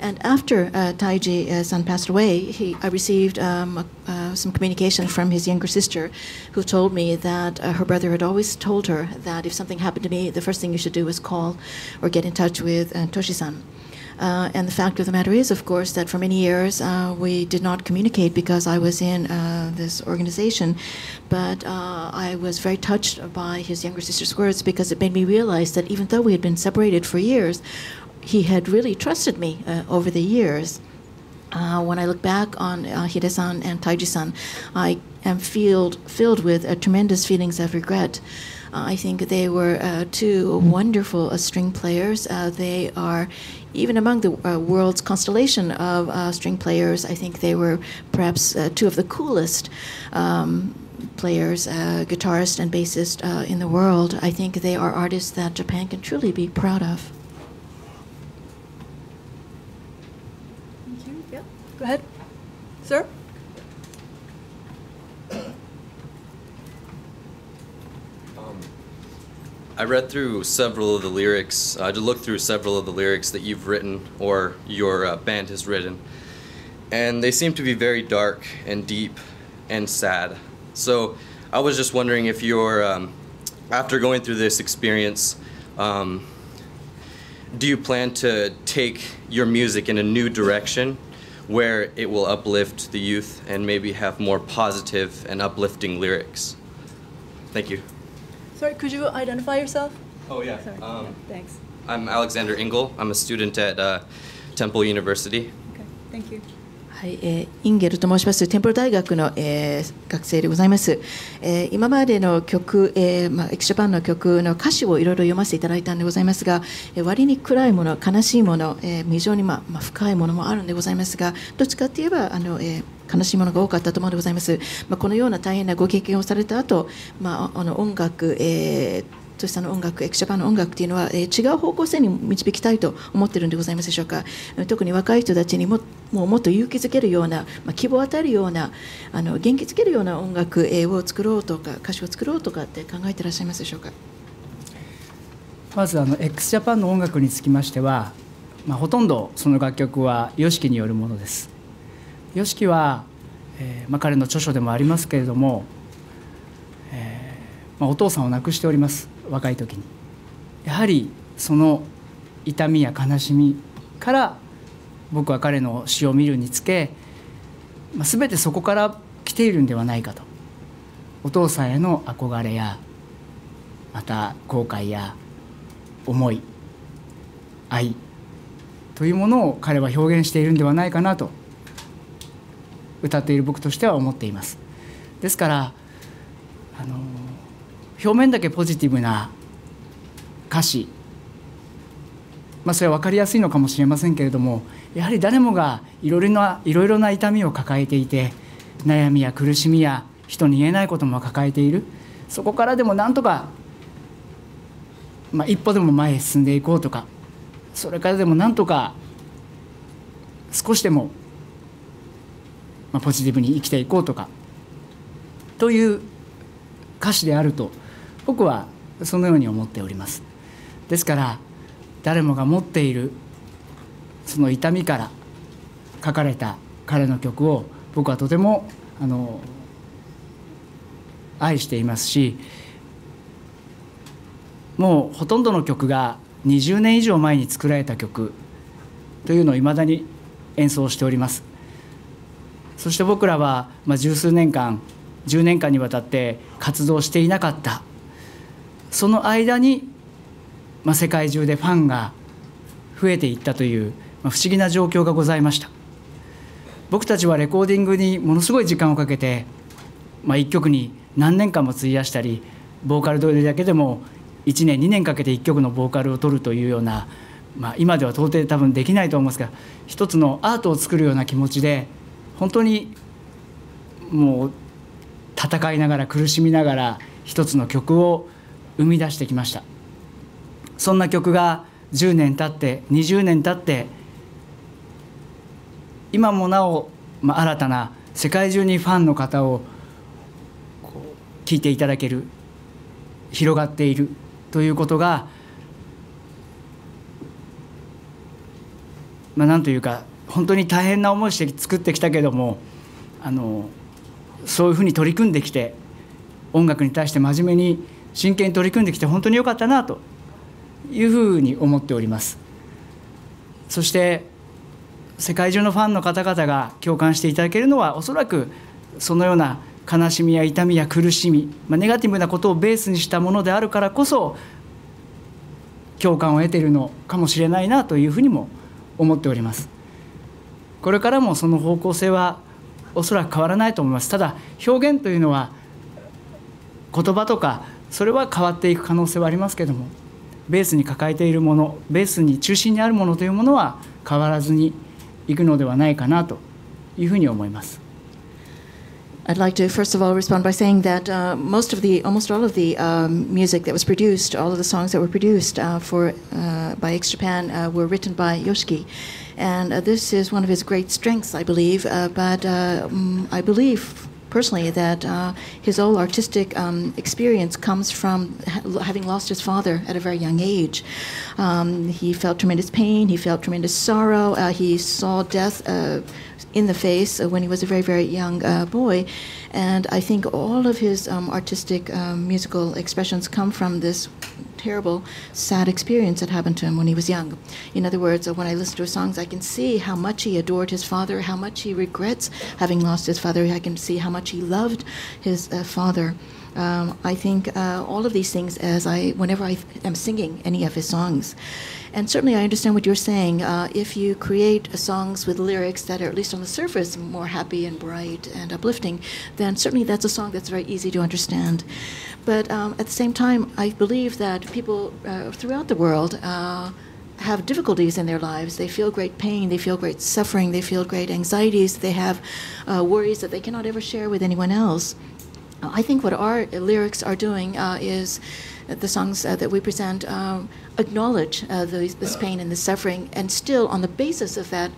And after uh, Taiji uh, passed away, he, I received um, uh, some communication from his younger sister, who told me that uh, her brother had always told her that if something happened to me, the first thing you should do is call or get in touch with uh, Toshi-san. Uh, and the fact of the matter is, of course, that for many years uh, we did not communicate because I was in uh, this organization. But uh, I was very touched by his younger sister's words because it made me realize that even though we had been separated for years, he had really trusted me uh, over the years. Uh, when I look back on uh, Hide-san and Taiji-san, I am filled filled with uh, tremendous feelings of regret. Uh, I think they were uh, two wonderful uh, string players. they are even among the world's constellation of string players. I think they were perhaps two of the coolest. Um, players, guitarist and bassist in the world. I think they are artists that Japan can truly be proud of. Go ahead. Sir? Um, I read through several of the lyrics. I just looked through several of the lyrics that you've written or your uh, band has written. And they seem to be very dark and deep and sad. So I was just wondering if you're, um, after going through this experience, um, do you plan to take your music in a new direction where it will uplift the youth and maybe have more positive and uplifting lyrics. Thank you. Sorry, could you identify yourself? Oh, yeah. Sorry. Um, yeah, thanks. I'm Alexander Engel. I'm a student at uh, Temple University. Okay, thank you. はい、えー、インゲルと申します。テンプル大学の、えー、学生でございます。えー、今までの曲、え、まエクシャパンの曲の歌詞をいろいろ読ませていただいたんでございますが、えー、割に暗いもの、悲しいもの、えー、非常にまあまあ深いものもあるんでございますが、どっちかって言えばあの、えー、悲しいものが多かったと思うんでございます。まあこのような大変なご経験をされた後、まああの音楽、えートシさんの音楽、エクシャパンの音楽っていうのは、えー、違う方向性に導きたいと思ってるんでございますでしょうか。特に若い人たちにももうもっと勇気づけるような、まあ、希望を与えるような、あの元気づけるような音楽、えー、を作ろうとか、歌詞を作ろうとかって考えていらっしゃいますでしょうか。まずあの x ジャパンの音楽につきましては、まあ、ほとんどその楽曲は YOSHIKI によるものです。YOSHIKI は、えーまあ、彼の著書でもありますけれども、えーまあ、お父さんを亡くしております若い時にやはりその痛みや悲しみから僕は彼の詩を見るにつけ、まあ、全てそこから来ているんではないかとお父さんへの憧れやまた後悔や思い愛というものを彼は表現しているんではないかなと歌っている僕としては思っています。ですからあの表面だけポジティブな歌詞、まあ、それは分かりやすいのかもしれませんけれどもやはり誰もがいろいろないろいろな痛みを抱えていて悩みや苦しみや人に言えないことも抱えている。そこからでもなんとか、まあ、一歩でも前へ進んでいこうとかそれからでもなんとか少しでも、まあ、ポジティブに生きていこうとかという歌詞であると僕はそのように思っております。ですから誰もが持っているその痛みから書かれた彼の曲を僕はとてもあの愛していますしもうほとんどの曲が20年以上前に作られた曲というのをいまだに演奏しております。そして僕らは、まあ、十数年間10年間にわたって活動していなかったその間に、まあ、世界中でファンが増えていったという、まあ、不思議な状況がございました。僕たちはレコーディングにものすごい時間をかけて、まあ、1曲に何年間も費やしたりボーカル撮りだけでも1年2年かけて1曲のボーカルを取るというような、まあ、今では到底多分できないと思いますが一つのアートを作るような気持ちで本当にもう戦いながら苦しみながら一つの曲を生み出してきました。そんな曲が10年経って20年経って今もなお、まあ、新たな世界中にファンの方を聴いていただける広がっているということが、まあ、なんというか本当に大変な思いして作ってきたけどもあのそういうふうに取り組んできて音楽に対して真面目に真剣に取り組んできて本当に良かったなというふうに思っております。そして世界中のファンの方々が共感していただけるのはおそらくそのような悲しみや痛みや苦しみ、まあ、ネガティブなことをベースにしたものであるからこそ共感を得ているのかもしれないなというふうにも思っております。これからもその方向性はおそらく変わらないと思います。ただ表現というのは言葉とかそれは変わっていく可能性はありますけどもベースに抱えているものベースに中心にあるものというものは変わらずにいくのではないかなというふうに思います。I'd like to first of all respond by saying that uh, most of the, almost all of the um, music that was produced, all of the songs that were produced uh, for uh, by X Japan uh, were written by Yoshiki, and uh, this is one of his great strengths, I believe. Uh, but um, I believe personally that uh, his whole artistic um, experience comes from ha- having lost his father at a very young age. Um, he felt tremendous pain, he felt tremendous sorrow, uh, he saw death. Uh, in the face when he was a very, very young uh, boy. And I think all of his um, artistic um, musical expressions come from this terrible, sad experience that happened to him when he was young. In other words, uh, when I listen to his songs, I can see how much he adored his father, how much he regrets having lost his father. I can see how much he loved his uh, father. Um, I think uh, all of these things as I, whenever I am singing any of his songs. And certainly, I understand what you're saying. Uh, if you create songs with lyrics that are, at least on the surface, more happy and bright and uplifting, then certainly that's a song that's very easy to understand. But um, at the same time, I believe that people uh, throughout the world uh, have difficulties in their lives. They feel great pain, they feel great suffering, they feel great anxieties, they have uh, worries that they cannot ever share with anyone else. I think what our lyrics are doing uh, is the songs uh, that we present um, acknowledge uh, the, this pain and the suffering, and still, on the basis of that,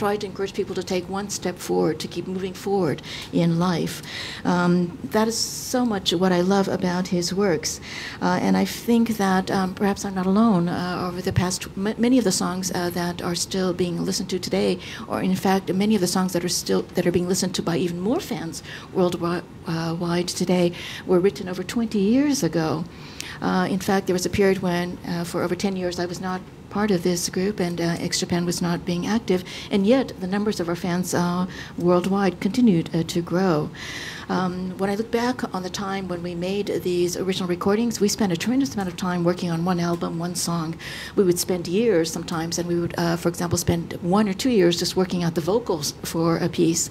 try to encourage people to take one step forward, to keep moving forward in life. Um, that is so much what I love about his works. Uh, and I think that um, perhaps I'm not alone uh, over the past, many of the songs uh, that are still being listened to today, or in fact, many of the songs that are still, that are being listened to by even more fans worldwide uh, today were written over 20 years ago. Uh, in fact, there was a period when, uh, for over 10 years, I was not part of this group, and uh, X Japan was not being active, and yet the numbers of our fans uh, worldwide continued uh, to grow. Um, when I look back on the time when we made these original recordings, we spent a tremendous amount of time working on one album, one song. We would spend years sometimes, and we would, uh, for example, spend one or two years just working out the vocals for a piece.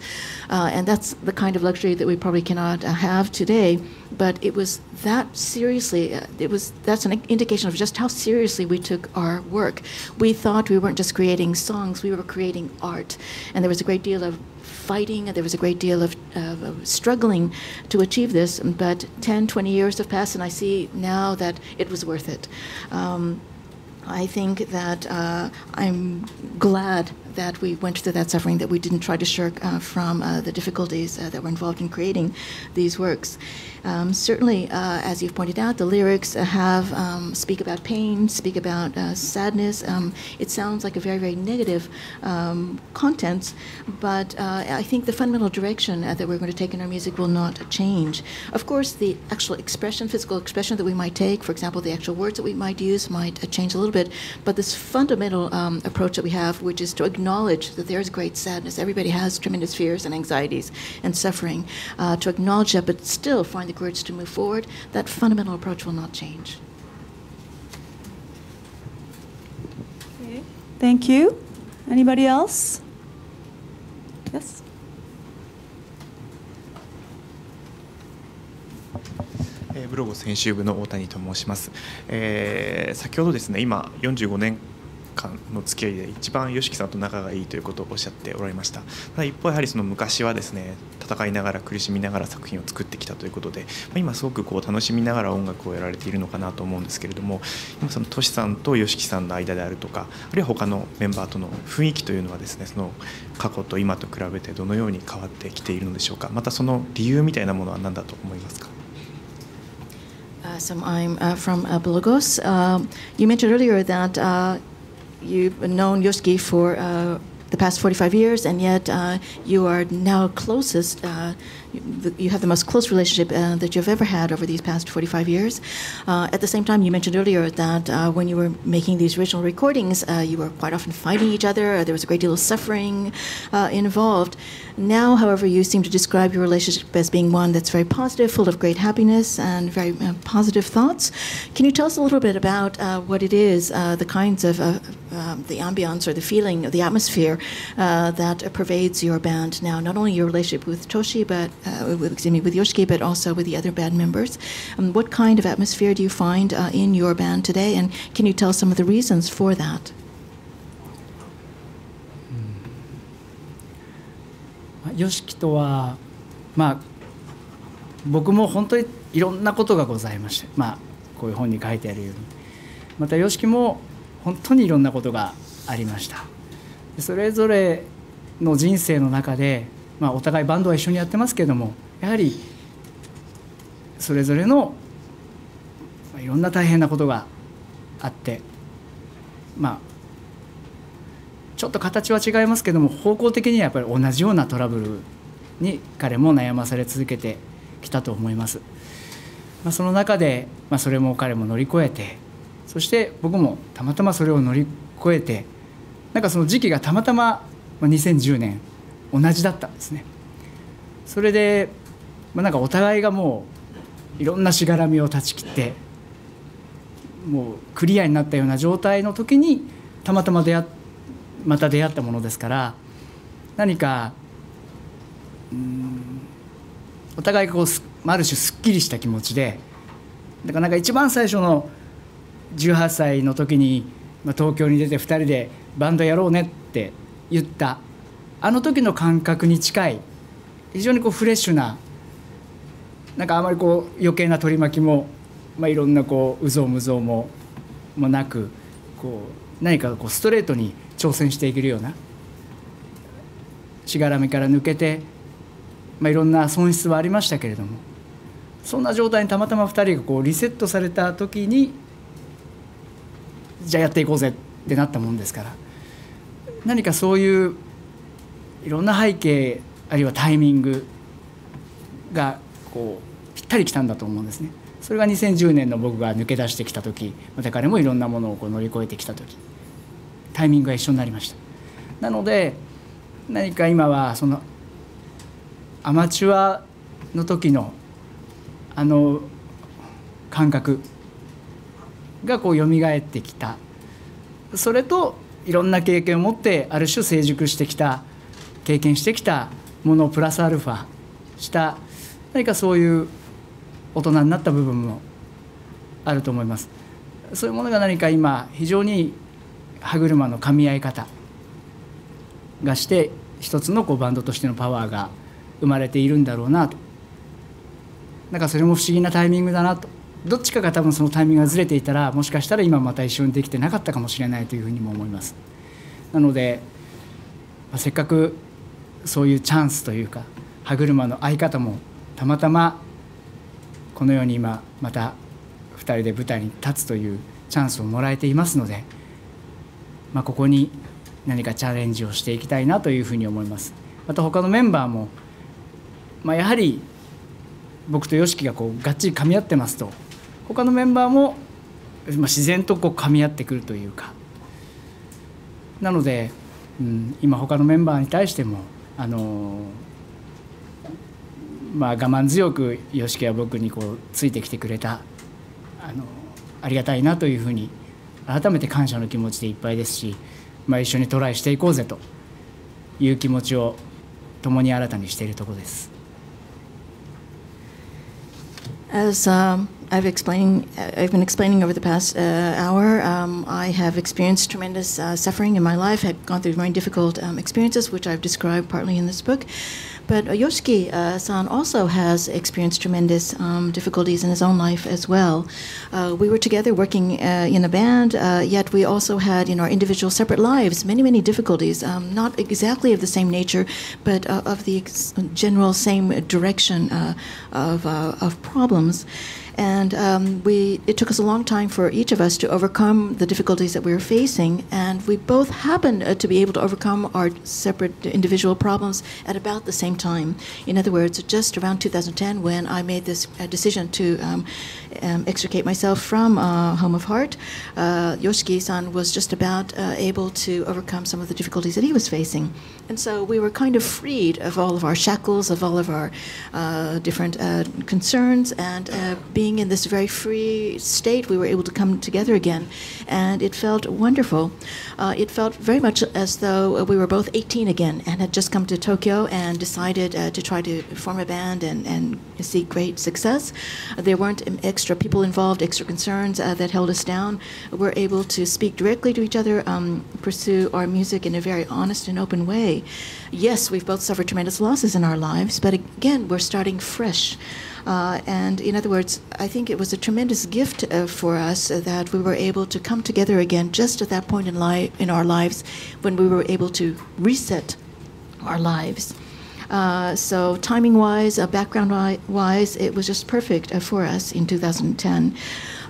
Uh, and that's the kind of luxury that we probably cannot uh, have today. But it was that seriously, uh, it was that's an indication of just how seriously we took our work. We thought we weren't just creating songs, we were creating art. And there was a great deal of fighting. There was a great deal of, of, struggling to achieve this. But 10, 20 years have passed, and I see now that it was worth it. Um, I think that uh, I'm glad that we went through that suffering, that we didn't try to shirk uh, from uh, the difficulties uh, that were involved in creating these works. Um, certainly, uh, as you've pointed out, the lyrics have um, speak about pain, speak about uh, sadness. Um, it sounds like a very, very negative um, content, but uh, I think the fundamental direction that we're going to take in our music will not change. Of course, the actual expression, physical expression that we might take, for example, the actual words that we might use might change a little bit, but this fundamental um, approach that we have, which is to acknowledge that there is great sadness, everybody has tremendous fears and anxieties and suffering, uh, to acknowledge that, but still find the courage to move forward, that fundamental approach will not change. Thank you. Anybody else? Yes? えーブログ編集部の大谷と申します、えー先ほどですね今45年間の付き合いで一番 YOSHIKI さんと仲がいいということをおっしゃっておられました。ただ一方やはりその昔はですね戦いながら苦しみながら作品を作ってきたということで、まあ今すごくこう楽しみながら音楽をやられているのかなと思うんですけれども今そのトシさんと YOSHIKI さんの間であるとかあるいは他のメンバーとの雰囲気というのはですねその過去と今と比べてどのように変わってきているのでしょうか。またその理由みたいなものは何だと思いますか？Uh, so I'm uh, from uh, Blogos. Um you mentioned earlier that you've known Yoshiki for uh, the past 45 years, and yet uh, you are now closest. Uh, you- have the most close relationship uh, that you've ever had over these past 45 years. Uh, at the same time, you mentioned earlier that uh, when you were making these original recordings, uh, you were quite often fighting each other. There was a great deal of suffering uh, involved. Now, however, you seem to describe your relationship as being one that's very positive, full of great happiness and very uh, positive thoughts. Can you tell us a little bit about uh, what it is, uh, the kinds of uh, um, the ambiance or the feeling, the atmosphere uh, that uh, pervades your band now? Not only your relationship with Toshi, but uh, with, excuse me, with Yoshiki, but also with the other band members. Um, what kind of atmosphere do you find uh, in your band today, and can you tell some of the reasons for that? YOSHIKI とはまあ僕も本当にいろんなことがございましてまあこういう本に書いてあるようにまた YOSHIKI も本当にいろんなことがありましたそれぞれの人生の中で、まあ、お互いバンドは一緒にやってますけどもやはりそれぞれのいろんな大変なことがあってまあちょっと形は違いますけども方向的にはやっぱり同じようなトラブルに彼も悩まされ続けてきたと思います。まあ、その中で、まあ、それも彼も乗り越えてそして僕もたまたまそれを乗り越えてなんかその時期がたまたま2010年同じだったんですね。それで、まあ、なんかお互いがもういろんなしがらみを断ち切ってもうクリアになったような状態の時にたまたま出会また出会ったものですから何かうんお互いこうある種すっきりした気持ちでだからなんか一番最初の18歳の時に、東京に出て2人でバンドやろうねって言ったあの時の感覚に近い非常にこうフレッシュななんかあまりこう余計な取り巻きも、まあ、いろんなこううぞうむぞうももなくこう何かこうストレートに挑戦していけるようなしがらみから抜けて、まあ、いろんな損失はありましたけれどもそんな状態にたまたま2人がこうリセットされた時にじゃあやっていこうぜってなったもんですから何かそういういろんな背景あるいはタイミングがこうぴったりきたんだと思うんですね。それが2010年の僕が抜け出してきた時また彼もいろんなものをこう乗り越えてきた時タイミングが一緒になりましたなので何か今はそのアマチュアの時のあの感覚がこう蘇ってきたそれといろんな経験を持ってある種成熟してきた経験してきたものをプラスアルファした何かそういう大人になった部分もあると思います。そういうものが何か今非常に歯車の噛み合い方がして一つのこうバンドとしてのパワーが生まれているんだろうなと。なんかそれも不思議なタイミングだなと。どっちかが多分そのタイミングがずれていたらもしかしたら今また一緒にできてなかったかもしれないというふうにも思います。なのであ、せっかくそういうチャンスというか歯車の合い方もたまたまこのように今また2人で舞台に立つというチャンスをもらえていますので、まあ、ここに何かチャレンジをしていきたいなというふうに思います。また他のメンバーも、まあ、やはり僕と YOSHIKI がこうがっちり噛み合ってますと他のメンバーも、まあ、自然とこう噛み合ってくるというか。なので、うん、今他のメンバーに対してもあのまあ、我慢強く YOSHIKI は僕にこうついてきてくれたあのありがたいなというふうに改めて感謝の気持ちでいっぱいですし、まあ、一緒にトライしていこうぜという気持ちを共に新たにしているところです。As um, I've explaining, I've been explaining over the past uh, hour. Um, I have experienced tremendous uh, suffering in my life. I've gone through very difficult um, experiences, which I've described partly in this book. But uh, Yoshiki-san also has experienced tremendous um, difficulties in his own life as well. Uh, we were together working uh, in a band, uh, yet we also had in our individual separate lives many, many difficulties, um, not exactly of the same nature, but uh, of the general same direction uh, of, of problems. And um, we, it took us a long time for each of us to overcome the difficulties that we were facing. And we both happened uh, to be able to overcome our separate individual problems at about the same time. In other words, just around 2010, when I made this uh, decision to um, um, extricate myself from uh, Home of Heart, uh, Yoshiki-san was just about uh, able to overcome some of the difficulties that he was facing. And so we were kind of freed of all of our shackles, of all of our uh, different uh, concerns, and uh, being in this very free state, we were able to come together again, and it felt wonderful. It felt very much as though we were both 18 again and had just come to Tokyo and decided to try to form a band and, and see great success. There weren't extra people involved, extra concerns uh, that held us down. We're able to speak directly to each other, um, pursue our music in a very honest and open way. Yes, we've both suffered tremendous losses in our lives, but again, we're starting fresh. Uh, and in other words, I think it was a tremendous gift uh, for us that we were able to come together again just at that point in, li- in our lives when we were able to reset our lives. Uh, so timing wise, uh, background wise, it was just perfect uh, for us in 2010.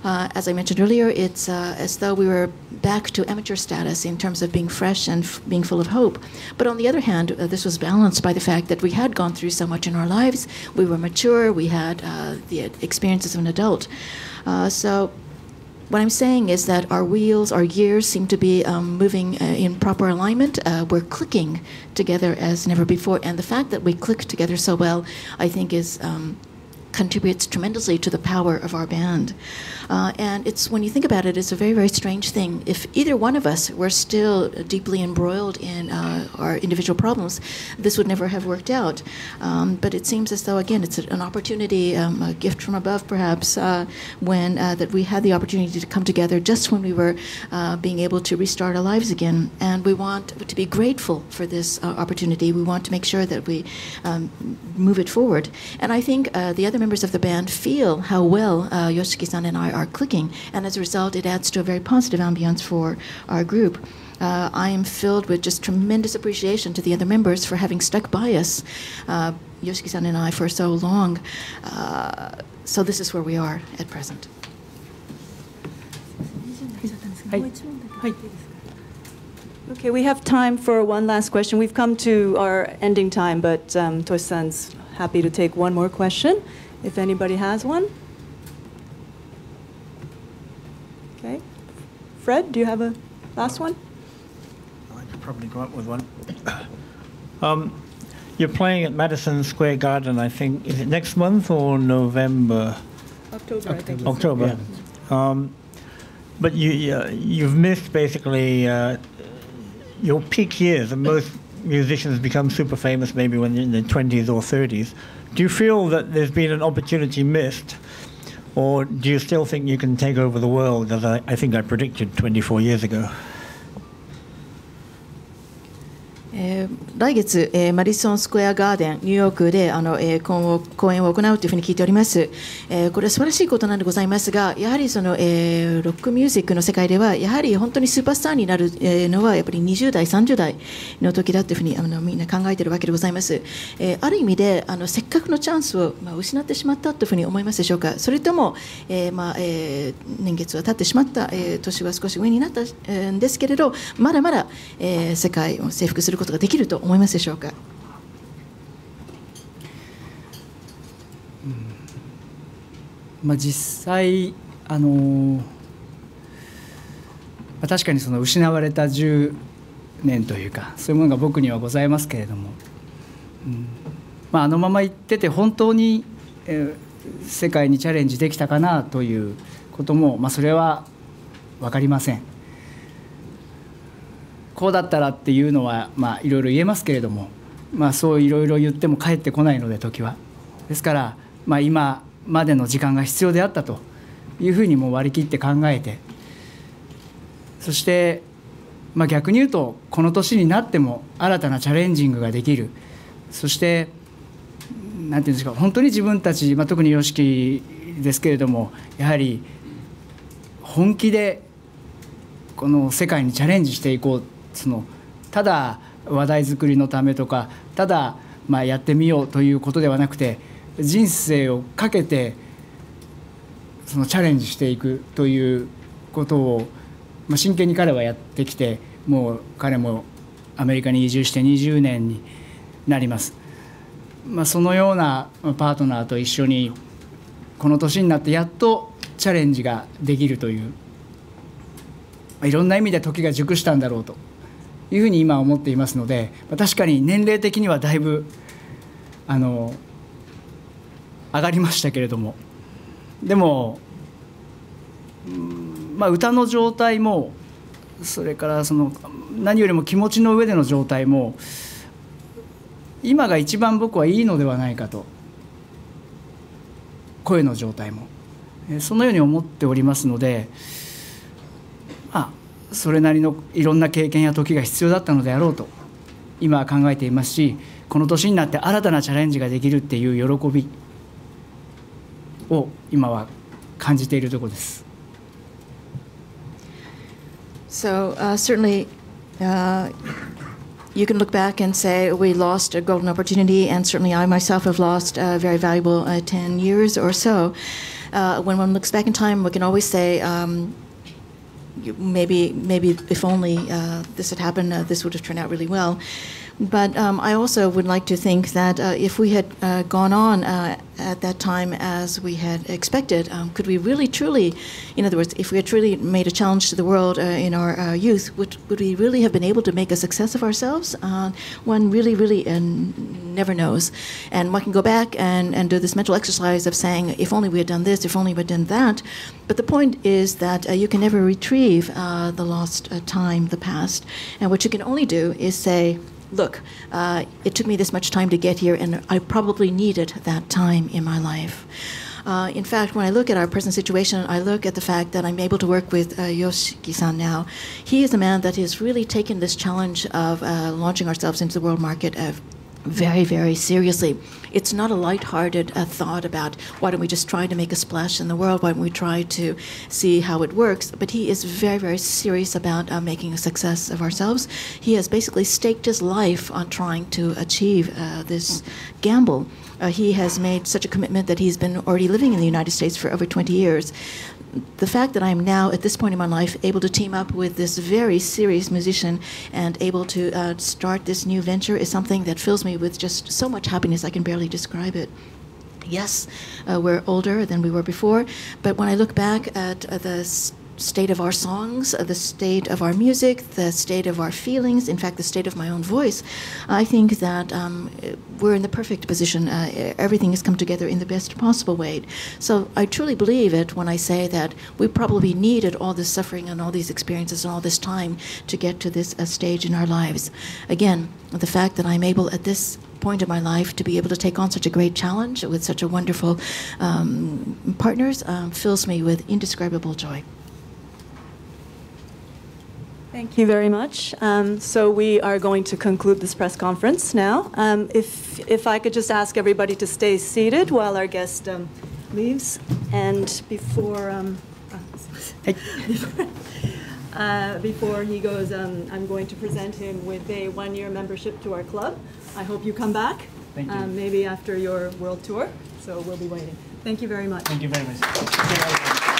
Uh, as I mentioned earlier, it's uh, as though we were back to amateur status in terms of being fresh and being full of hope. But on the other hand, this was balanced by the fact that we had gone through so much in our lives. We were mature. We had the experiences of an adult. So what I'm saying is that our wheels, our gears seem to be um, moving uh, in proper alignment. Uh, we're clicking together as never before. And the fact that we click together so well, I think, is um, contributes tremendously to the power of our band. Uh, and it's when you think about it, it's a very, very strange thing. If either one of us were still deeply embroiled in uh, our individual problems, this would never have worked out. Um, but it seems as though, again, it's an opportunity, um, a gift from above, perhaps, uh, when uh, that we had the opportunity to come together just when we were uh, being able to restart our lives again. And we want to be grateful for this uh, opportunity. We want to make sure that we um, move it forward. And I think the other members of the band feel how well Yoshiki-san and I are clicking, and as a result, it adds to a very positive ambiance for our group. Uh, I am filled with just tremendous appreciation to the other members for having stuck by us, uh, Yoshiki-san and I, for so long. Uh, so this is where we are at present. Okay, we have time for one last question. We've come to our ending time, but um, Toshi-san's happy to take one more question if anybody has one. Okay. Fred, do you have a last one? I could probably go up with one. Um, you're playing at Madison Square Garden, I think. Is it next month or November? October, I think. October. Yeah. Um, but you, you've missed basically uh, your peak years, and most musicians become super famous maybe when they're in their 20s or 30s. Do you feel that there's been an opportunity missed or do you still think you can take over the world, as I, I think I predicted 24 years ago? えー来月、えーマディソン・スクエア・ガーデン、ニューヨークであの、えー今後、公演を行うというふうに聞いております、えーこれは素晴らしいことなんでございますが、やはりその、えーロックミュージックの世界では、やはり本当にスーパースターになるえーのは、やっぱり20代、30代の時だというふうにあのみんな考えているわけでございます。えーある意味であの、せっかくのチャンスを、まあ、失ってしまったというふうに思いますでしょうか、それとも、えーまあえー年月は経ってしまった、えー年は少し上になった、えーんですけれど、まだまだ、えー世界を征服することができると思いますでしょうか？まあ、実際、あのまあ、確かにその失われた10年というかそういうものが僕にはございますけれども、うんまあ、あのまま行ってて本当に、えー世界にチャレンジできたかなということも、まあ、それは分かりません。こうだったらっていうのは、まあ、いろいろ言えますけれども、まあ、そういろいろ言っても帰ってこないので時は。ですから、まあ、今までの時間が必要であったというふうにもう割り切って考えてそして、まあ、逆に言うとこの年になっても新たなチャレンジングができるそしてなんていうんですか本当に自分たち、まあ、特に YOSHIKI ですけれどもやはり本気でこの世界にチャレンジしていこうそのただ話題作りのためとかただまあやってみようということではなくて人生をかけてそのチャレンジしていくということを、まあ、真剣に彼はやってきてもう彼もアメリカに移住して20年になります。まあ、そのようなパートナーと一緒にこの年になってやっとチャレンジができるといういろんな意味で時が熟したんだろうというふうに今思っていますので確かに年齢的にはだいぶあの上がりましたけれども。でも、まあ、歌の状態もそれからその何よりも気持ちの上での状態も今が一番僕はいいのではないかと。声の状態も。そのように思っておりますのでそれなりのいろんな経験や時が必要だったのであろうと今は考えていますしこの年になって新たなチャレンジができるっていう喜びを今は感じているところです。So uh, certainly, uh, you can look back and say we lost a golden opportunity, and certainly I myself have lost a very valuable uh, ten years or so. Uh, when one looks back in time, we can always say. Um, maybe, maybe if only uh, this had happened, uh, this would have turned out really well. But um, I also would like to think that uh, if we had uh, gone on uh, at that time as we had expected, um, could we really truly, in other words, if we had truly made a challenge to the world uh, in our youth, would, would we really have been able to make a success of ourselves? One really, really never knows. And one can go back and, and do this mental exercise of saying, if only we had done this, if only we had done that. But the point is that uh, you can never retrieve uh, the lost uh, time, the past. And what you can only do is say, look, uh, it took me this much time to get here, and I probably needed that time in my life. Uh, in fact, when I look at our present situation, I look at the fact that I'm able to work with uh, Yoshiki-san now. He is a man that has really taken this challenge of uh, launching ourselves into the world market uh, very, very seriously. It's not a lighthearted uh, thought about why don't we just try to make a splash in the world? Why don't we try to see how it works? But he is very, very serious about uh, making a success of ourselves. He has basically staked his life on trying to achieve uh, this gamble. Uh, he has made such a commitment that he's been already living in the United States for over 20 years the fact that I'm now at this point in my life able to team up with this very serious musician and able to uh, start this new venture is something that fills me with just so much happiness I can barely describe it. Yes, uh, we're older than we were before, but when I look back at uh, the state of our songs, the state of our music, the state of our feelings, in fact, the state of my own voice, I think that um, we're in the perfect position. Uh, everything has come together in the best possible way. So I truly believe it when I say that we probably needed all this suffering and all these experiences and all this time to get to this uh, stage in our lives. Again, the fact that I'm able at this point in my life to be able to take on such a great challenge with such a wonderful um, partners um, fills me with indescribable joy. え Thank you very much. Um, So we are going to conclude this press conference now. Um, If, if I could just ask everybody to stay seated while our guest um, leaves. And before, um, uh, before he goes, um, I'm going to present him with a one-year membership to our club. I hope you come back. Thank you. um, Maybe after your world tour. So we'll be waiting. Thank you very much. Thank you very much.